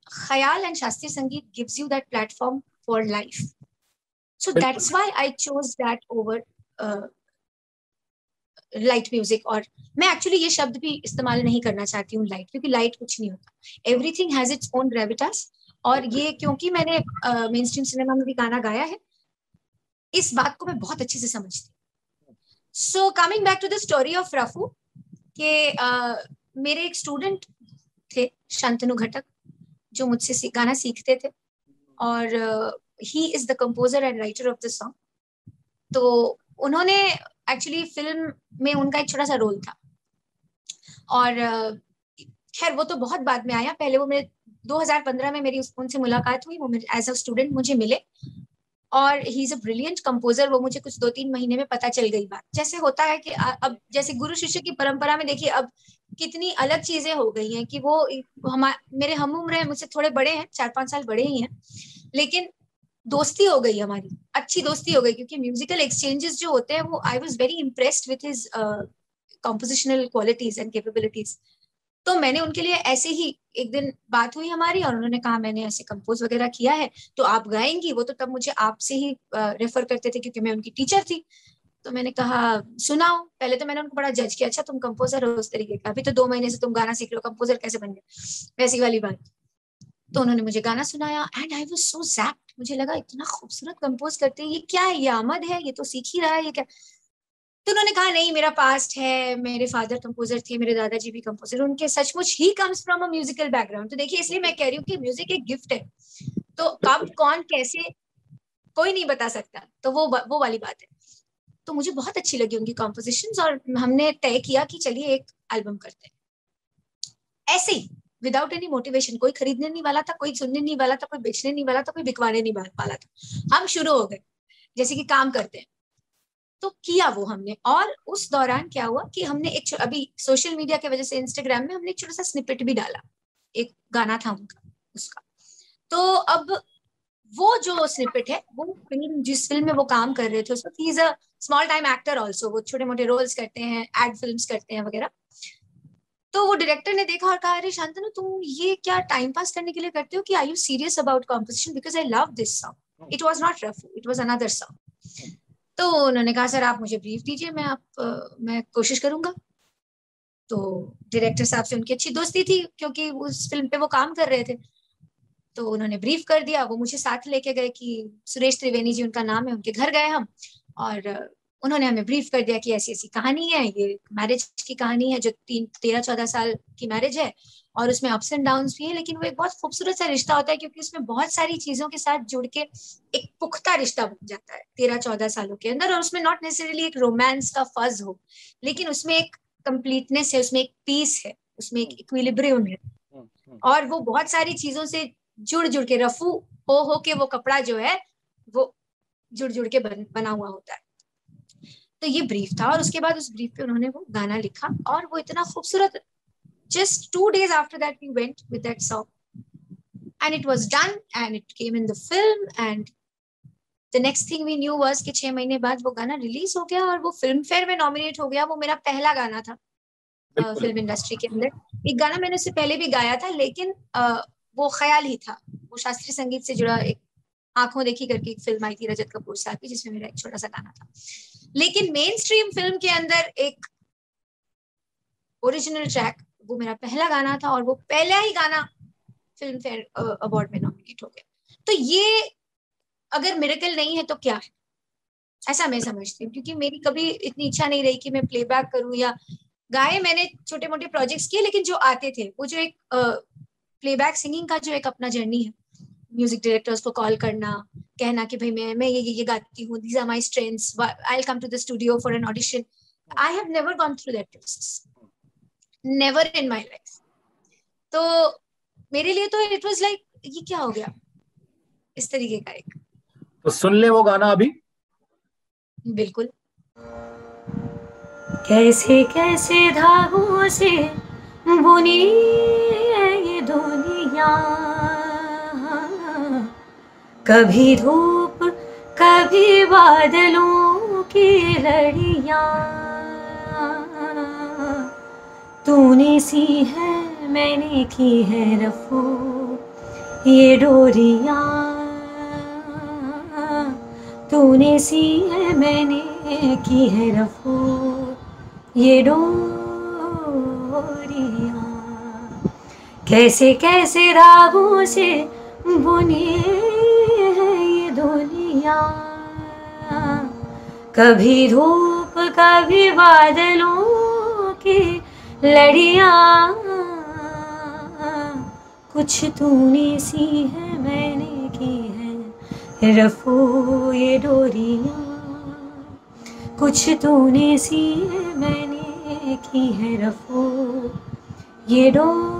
khayal and shastriya sangeet gives you that platform for life so that's why i chose that over light music और मैं एक्चुअली ये शब्द भी इस्तेमाल नहीं करना चाहती हूँ लाइट क्योंकि लाइट कुछ नहीं होता। Everything has its own gravitas और ये क्योंकि मैंने मेन स्ट्रीम सिनेमा में भी गाना गाया है, इस बात को मैं बहुत अच्छे से समझती so coming back to the story of Rafu के मेरे एक स्टूडेंट थे, शांतनु घटक, जो मुझसे गाना सीखते थे और he is the composer and writer of the song तो उन्होंने एक्चुअली फ़िल्म में उनका एक छोटा सा रोल था। और खैर, वो तो बहुत बाद में आया। पहले वो मेरे 2015 में मेरी उनसे मुलाकात हुई। वो एज अ स्टूडेंट मुझे मिले। और he is a brilliant composer वो मुझे कुछ दो तीन महीने में पता चल गई बात। जैसे होता है कि अब जैसे गुरु शिष्य की परंपरा में देखिए, अब कितनी अलग चीज़ें हो गई हैं कि वो हमारे मेरे हम उम्र है, मुझसे थोड़े बड़े हैं चार पाँच साल बड़े ही हैं। लेकिन दोस्ती हो गई हमारी, अच्छी दोस्ती हो गई, क्योंकि म्यूजिकल एक्सचेंजेस जो होते हैं, वो I was very impressed with his compositional qualities and capabilities तो मैंने उनके लिए ऐसे ही एक दिन बात हुई हमारी और उन्होंने कहा, मैंने ऐसे कंपोज वगैरह किया है तो आप गाएँगी? वो तो तब मुझे आपसे ही रेफर करते थे, क्योंकि मैं उनकी टीचर थी। तो मैंने कहा, सुनाओ। पहले तो मैंने उनको बड़ा जज किया अच्छा तुम कंपोजर हो उस तरीके का, अभी तो दो महीने से तुम गाना सीख लो कंपोजर कैसे बन गए? वैसी वाली बात। तो उन्होंने मुझे गाना सुनाया and I was so jacked मुझे लगा, इतना खूबसूरत कंपोज करते हैं, ये क्या है? ये आमद है? ये तो सीख ही रहा है, ये क्या? तो उन्होंने कहा, नहीं, मेरा पास्ट है, मेरे फादर कंपोजर थे, मेरे दादाजी भी कंपोजर उनके सचमुच he comes from a musical background तो देखिए, इसलिए मैं कह रही हूँ कि म्यूज़िक एक गिफ्ट है। तो कब कौन कैसे, कोई नहीं बता सकता। तो वो वो वाली बात है। तो मुझे बहुत अच्छी लगी उनकी कॉम्पोजिशन और हमने तय किया कि चलिए एक एल्बम करते हैं। ऐसे ही विदाउट एनी मोटिवेशन कोई खरीदने नहीं वाला था, कोई सुनने नहीं वाला था, कोई बेचने नहीं वाला था, कोई बिकवाने नहीं वाला था। हम शुरू हो गए, जैसे कि काम करते हैं। तो किया वो हमने, और उस दौरान क्या हुआ कि हमने एक अभी सोशल मीडिया की वजह से इंस्टाग्राम में हमने एक छोटा सा स्निपेट भी डाला, एक गाना था उनका, उसका। तो अब वो जो स्निपेट है, वो फ़िल्म जिस फ़िल्म में वो काम कर रहे थे, उसमें he is a small time actor also वो छोटे मोटे रोल्स करते हैं एड फ़िल्म करते हैं वगैरह। तो वो डायरेक्टर ने देखा और कहा अरे शांतनु तुम ये क्या टाइम पास करने के लिए करते हो कि I you serious about composition because I love this song it was not rough it was another song तो उन्होंने कहा सर आप मुझे ब्रीफ दीजिए मैं आप मैं कोशिश करूँगा. तो डायरेक्टर साहब से उनकी अच्छी दोस्ती थी क्योंकि उस फ़िल्म पे वो काम कर रहे थे। तो उन्होंने ब्रीफ कर दिया वो मुझे साथ लेके गए कि सुरेश त्रिवेणी जी उनका नाम है उनके घर गए हम। और उन्होंने हमें ब्रीफ कर दिया कि ऐसी ऐसी कहानी है ये मैरिज की कहानी है जो तीन तेरह चौदह साल की मैरिज है और उसमें अप्स एंड डाउन भी है लेकिन वो एक बहुत खूबसूरत सा रिश्ता होता है क्योंकि उसमें बहुत सारी चीज़ों के साथ जुड़ के एक पुख्ता रिश्ता बन जाता है तेरह चौदह सालों के अंदर और उसमें नॉट नेसेसरली एक रोमांस का फ़र्ज़ हो लेकिन उसमें एक कंप्लीटनेस है उसमें एक पीस है उसमें एक इक्विलिब्रियम है। और वो बहुत सारी चीज़ों से जुड़ जुड़ के रफू हो हो के वो कपड़ा जो है वो जुड़ जुड़ के बन, बना हुआ होता है। तो ये ब्रीफ था और उसके बाद उस ब्रीफ पे उन्होंने वो गाना लिखा और वो इतना खूबसूरत just two days after that we went with that song. And it was done and it came in the film and the next thing we knew was कि छह महीने बाद वो गाना रिलीज़ हो गया और वो फ़िल्म फेयर में नॉमिनेट हो गया। वो मेरा पहला गाना था फ़िल्म इंडस्ट्री के अंदर। एक गाना मैंने उससे पहले भी गाया था लेकिन uh, वो ख्याल ही था। वो शास्त्रीय संगीत से जुड़ा एक आँखों देखी करके एक फ़िल्म आई थी रजत कपूर साहब की जिसमें मेरा एक छोटा सा गाना था। लेकिन मेन स्ट्रीम फ़िल्म के अंदर एक ओरिजिनल ट्रैक वो मेरा पहला गाना था और वो पहला ही गाना फ़िल्म फेयर अवार्ड में नॉमिनेट हो गया। तो ये अगर मेरेकल नहीं है तो क्या है? ऐसा मैं समझती हूँ, क्योंकि मेरी कभी इतनी इच्छा नहीं रही कि मैं प्लेबैक करूँ या गाए मैंने छोटे मोटे प्रोजेक्ट्स किए, लेकिन जो आते थे, वो जो एक प्लेबैक सिंगिंग का जो एक अपना जर्नी है म्यूज़िक डायरेक्टर्स को कॉल करना कहना कि भाई मैं मैं ये ये, ये गाती हूँ these are my strengths I come to the studio for an audition I have never gone through that process never in my life तो मेरे लिए तो इट वॉज़ लाइक ये क्या हो गया? इस तरीके का एक। तो सुन ले वो गाना अभी। बिल्कुल। कैसे कैसे धागों से बुनी ये दुनिया? कभी धूप, कभी बादलों की लड़िया। तूने सी है, मैंने की है रफू, ये डोरिया। तूने सी है, मैंने की है रफू, ये डोरिया। कैसे कैसे रागों से बुनी दुनिया कभी धूप, कभी बादलों की लड़िया। कुछ तूने सी है, मैंने की है रफू ये डोरिया। कुछ तूने सी है, मैंने की है रफो ये डोरिया।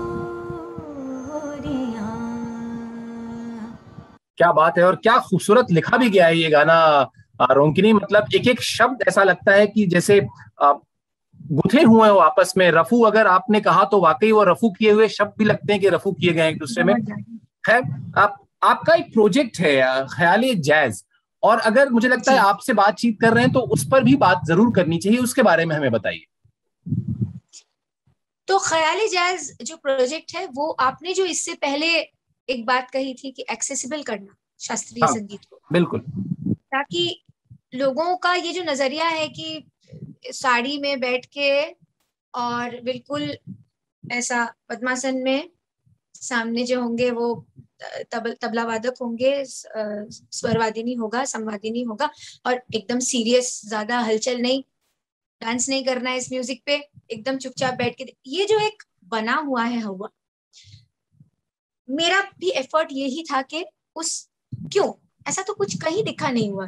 क्या बात है और क्या खूबसूरत लिखा भी गया है ये गाना। रोंकिनी मतलब एक एक शब्द ऐसा लगता है कि जैसे गुथे हुए हो आपस में। रफू अगर आपने कहा तो वाकई वो रफू किए हुए शब्द भी लगते हैं कि रफू किए गए एक दूसरे में। है आप आपका एक प्रोजेक्ट है ख्याल जैज। और अगर मुझे लगता है आपसे बातचीत कर रहे हैं तो उस पर भी बात ज़रूर करनी चाहिए उसके बारे में हमें बताइए। तो ख्याल जैज जो प्रोजेक्ट है वो आपने जो इससे पहले एक बात कही थी कि एक्सेसिबल करना शास्त्रीय हाँ, संगीत को। बिल्कुल। ताकि लोगों का ये जो नज़रिया है कि साड़ी में बैठ के और बिल्कुल ऐसा पद्मासन में सामने जो होंगे वो तब, तबला वादक होंगे स्वरवादिनी होगा संवादिनी होगा और एकदम सीरियस ज़्यादा हलचल नहीं डांस नहीं करना है इस म्यूज़िक पे एकदम चुपचाप बैठ के ये जो एक बना हुआ है हुआ मेरा भी एफर्ट यही था कि उस क्यों? ऐसा तो कुछ कहीं दिखा नहीं हुआ।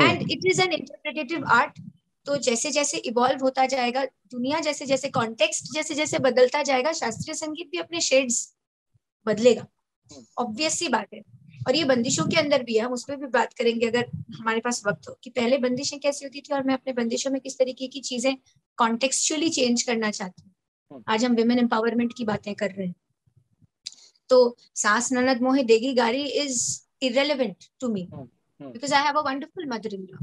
And it is an interpretative art तो जैसे जैसे इवॉल्व होता जाएगा दुनिया जैसे जैसे कॉन्टेक्स्ट जैसे जैसे बदलता जाएगा शास्त्रीय संगीत भी अपने शेड्स बदलेगा। ऑब्वियस सी बात है। और ये बंदिशों के अंदर भी है हम उस पर भी बात करेंगे अगर हमारे पास वक्त हो कि पहले बंदिशें कैसी होती थी और मैं अपने बंदिशों में किस तरीके की चीज़ें कॉन्टेक्चुअली चेंज करना चाहती हूँ। आज हम विमेन एम्पावरमेंट की बातें कर रहे हैं। तो सास ननद मोहे देगी गारी is irrelevant to me because I have a wonderful mother in law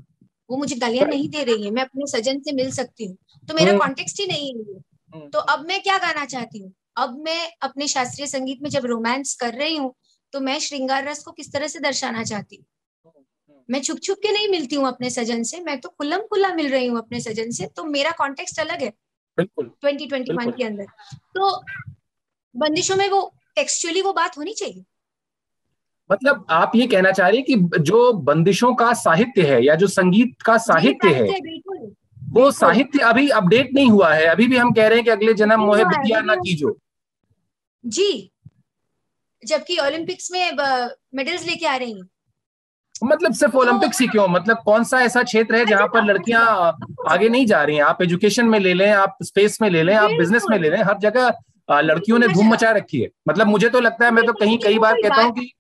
वो मुझे गालियाँ नहीं दे रही है मैं अपने सजन से मिल सकती हूँ। तो मेरा कॉन्टेक्स्ट hmm. ही नहीं है hmm. तो अब मैं क्या गाना चाहती हूँ? अब मैं अपने शास्त्रीय संगीत में जब रोमांस कर रही हूँ तो मैं श्रृंगार रस को किस तरह से दर्शाना चाहती हूँ? मैं छुप छुप के नहीं मिलती हूँ अपने सजन से मैं तो खुल्लम खुल्ला मिल रही हूँ अपने सजन से। तो मेरा कॉन्टेक्स्ट अलग है। ट्वेंटी ट्वेंटी वन के अंदर। तो बंदिशों में वो टेक्सचुअली वो बात होनी चाहिए। मतलब आप ये कहना चाह रही है कि जो बंदिशों का साहित्य है या जो संगीत का साहित्य है वो साहित्य अभी अपडेट नहीं हुआ है। अभी भी हम कह रहे हैं कि अगले जन्म मोहे बिटिया ना कीजो। जी जबकि ओलंपिक्स में मेडल्स लेके आ रही हैं। मतलब सिर्फ़ ओलंपिक्स ही क्यों? मतलब कौन सा ऐसा क्षेत्र है जहाँ पर लड़कियाँ आगे नहीं जा रही हैं? आप एजुकेशन में ले लें आप स्पेस में ले लें आप बिज़नेस में ले लें हर जगह लड़कियों ने धूम मचा रखी है। मतलब मुझे तो लगता है मैं तो कहीं कई बार कहता हूँ कि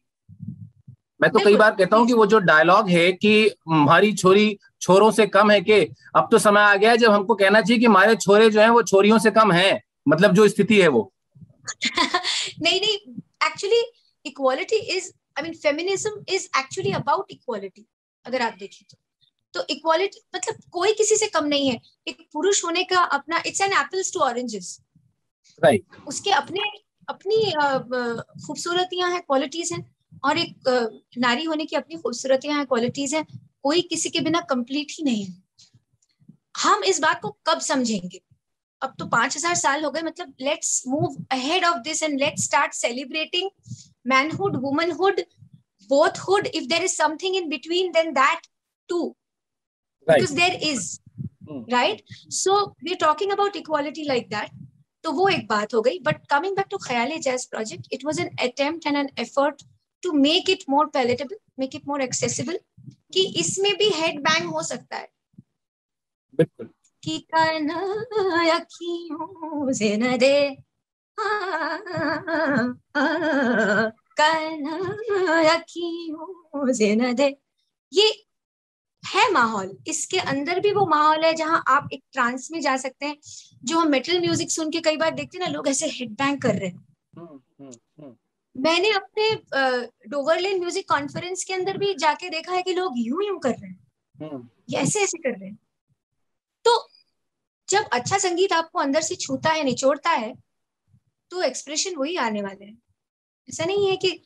मैं तो कई बार कहता हूँ कि वो जो डायलॉग है कि हमारी छोरी छोरों से कम है कि अब तो समय आ गया है जब हमको कहना चाहिए कि हमारे छोरे जो हैं वो छोरियों से कम हैं। मतलब जो स्थिति है वो। नहीं नहीं actually equality is I mean feminism is actually about equality अगर आप देखें तो। तो इक्वालिटी मतलब कोई किसी से कम नहीं है। एक पुरुष होने का अपना it's an apples to oranges right उसके अपने अपनी खूबसूरतियाँ हैं क्वालिटीज हैं और एक नारी होने की अपनी खूबसूरतियाँ हैं क्वालिटीज हैं कोई किसी के बिना कंप्लीट ही नहीं है। हम इस बात को कब समझेंगे? अब तो पाँच हज़ार साल हो गए मतलब let's move ahead of this and let's start celebrating manhood womanhood if there is something in between then that too. Right. because there is mm. right? So we're talking about equality like that. तो वो एक बात हो गई but coming back to Khayali jazz project it was an attempt and an effort to make it more palatable make it more accessible कि इसमें भी head bang हो सकता है। बिल्कुल। कि अखियों से न दे? अखियों से न दे? ये है माहौल। इसके अंदर भी वो माहौल है जहाँ आप एक ट्रांस में जा सकते हैं जो हम मेटल म्यूज़िक सुन के कई बार देखते हैं ना लोग ऐसे हेड बैंग कर रहे हैं। हम्म, हम्म, हम्म। मैंने अपने डोवरलेन म्यूज़िक कॉन्फ्रेंस के अंदर भी जाके देखा है कि लोग यूँ यूँ कर रहे हैं। ये ऐसे ऐसे कर रहे हैं। तो जब अच्छा संगीत आपको अंदर से छूता है निचोड़ता है तो एक्सप्रेशन वही आने वाले हैं। ऐसा नहीं है कि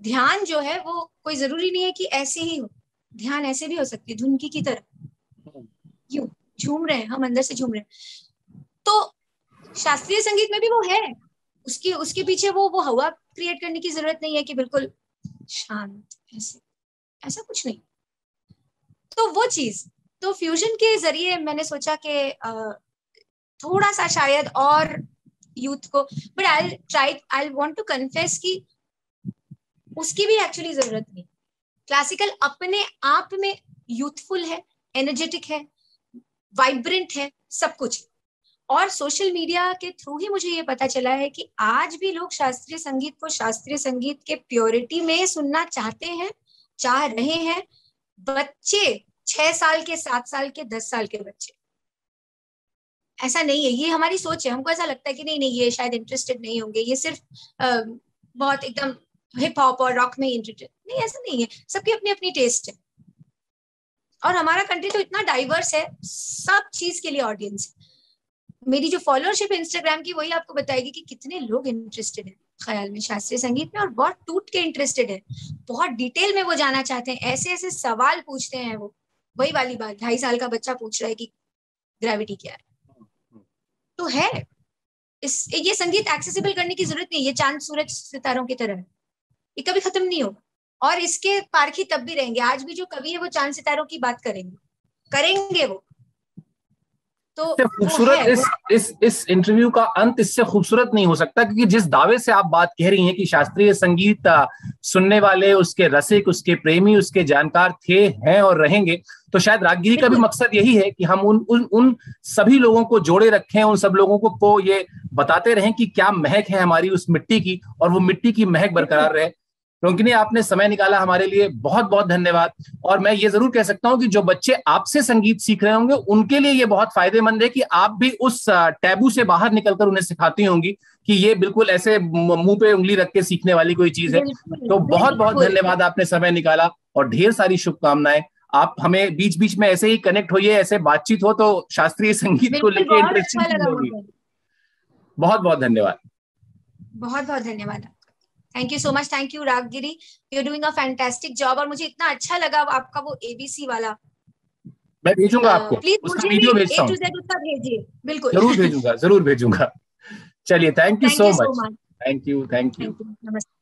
ध्यान जो है वो कोई ज़रूरी नहीं है कि ऐसे ही हो। ध्यान ऐसे भी हो सकती है धुनकी की तरह। यूँ, झूम रहे हैं, हम अंदर से झूम रहे हैं। तो शास्त्रीय संगीत में भी वो है। उसकी, उसके पीछे वो वो हवा क्रिएट करने की ज़रूरत नहीं है कि बिल्कुल शांत ऐसे। ऐसा कुछ नहीं। तो वो चीज़ तो फ्यूजन के ज़रिए मैंने सोचा कि थोड़ा सा शायद और यूथ को but I try I want to confess की उसकी भी एक्चुअली ज़रूरत नहीं। क्लासिकल अपने आप में यूथफुल है एनर्जेटिक है वाइब्रेंट है सब कुछ। और सोशल मीडिया के थ्रू ही मुझे ये पता चला है कि आज भी लोग शास्त्रीय संगीत को शास्त्रीय संगीत के प्योरिटी में सुनना चाहते हैं चाह रहे हैं बच्चे छह साल के सात साल के दस साल के बच्चे। ऐसा नहीं है ये हमारी सोच है। हमको ऐसा लगता है कि नहीं नहीं ये शायद इंटरेस्टेड नहीं होंगे। ये सिर्फ़ आ, बहुत एकदम हिप हॉप और रॉक में इंटरेस्टेड नहीं, ऐसा नहीं है। सबकी अपनी अपनी टेस्ट है। और हमारा कंट्री तो इतना डाइवर्स है, सब चीज़ के लिए ऑडियंस मेरी जो फॉलोअरशिप है इंस्टाग्राम की, वही आपको बताएगी कि कितने लोग इंटरेस्टेड है ख्याल में शास्त्रीय संगीत में और बहुत टूट के इंटरेस्टेड है। बहुत डिटेल में वो जाना चाहते हैं। ऐसे ऐसे सवाल पूछते हैं वो। वही वाली बात, ढाई साल का बच्चा पूछ रहा है कि ग्रेविटी क्या है? तो है। इस, ये संगीत एक्सेसिबल करने की ज़रूरत नहीं ये चाँद, सूरज, सितारों की तरह है। ये कभी खत्म नहीं होगा। और इसके पारखी तब भी रहेंगे। आज भी जो कवि है वो चाँद सितारों की बात करेंगे। करेंगे वो। तो खूबसूरत इस इस इस इंटरव्यू का अंत इससे खूबसूरत नहीं हो सकता क्योंकि जिस दावे से आप बात कह रही हैं कि शास्त्रीय संगीत सुनने वाले उसके रसिक उसके प्रेमी उसके जानकार थे हैं और रहेंगे तो शायद रागगिरी का भी मकसद यही है कि हम उन उन उन सभी लोगों को जोड़े रखें उन सब लोगों को, को ये बताते रहें कि क्या महक है हमारी उस मिट्टी की और वो मिट्टी की महक बरकरार रहे। रोकिनी आपने समय निकाला हमारे लिए बहुत बहुत धन्यवाद। और मैं ये ज़रूर कह सकता हूँ कि जो बच्चे आपसे संगीत सीख रहे होंगे उनके लिए ये बहुत फ़ायदेमंद है कि आप भी उस टैबू से बाहर निकलकर उन्हें सिखाती होंगी कि ये बिल्कुल ऐसे मुँह पे उंगली रख के सीखने वाली कोई चीज़ है। तो बहुत बहुत धन्यवाद आपने समय निकाला और ढेर सारी शुभकामनाएँ। आप हमें बीच बीच में ऐसे ही कनेक्ट होइए ऐसे बातचीत हो तो शास्त्रीय संगीत को लेकर इंटरेस्टिंग अच्छा होगी। बहुत बहुत धन्यवाद। बहुत बहुत धन्यवाद। Thank you so much thank you Raaggiri you doing a fantastic job और मुझे इतना अच्छा लगा आपका वो एबीसी वाला। मैं भेजूँगा uh, आपको। प्लीज़ उसका वीडियो भेजता हूँ। उसका भेजिए। बिल्कुल। ज़रूर भेजूँगा ज़रूर भेजूँगा। चलिए thank you so much thank you thank you नमस्ते।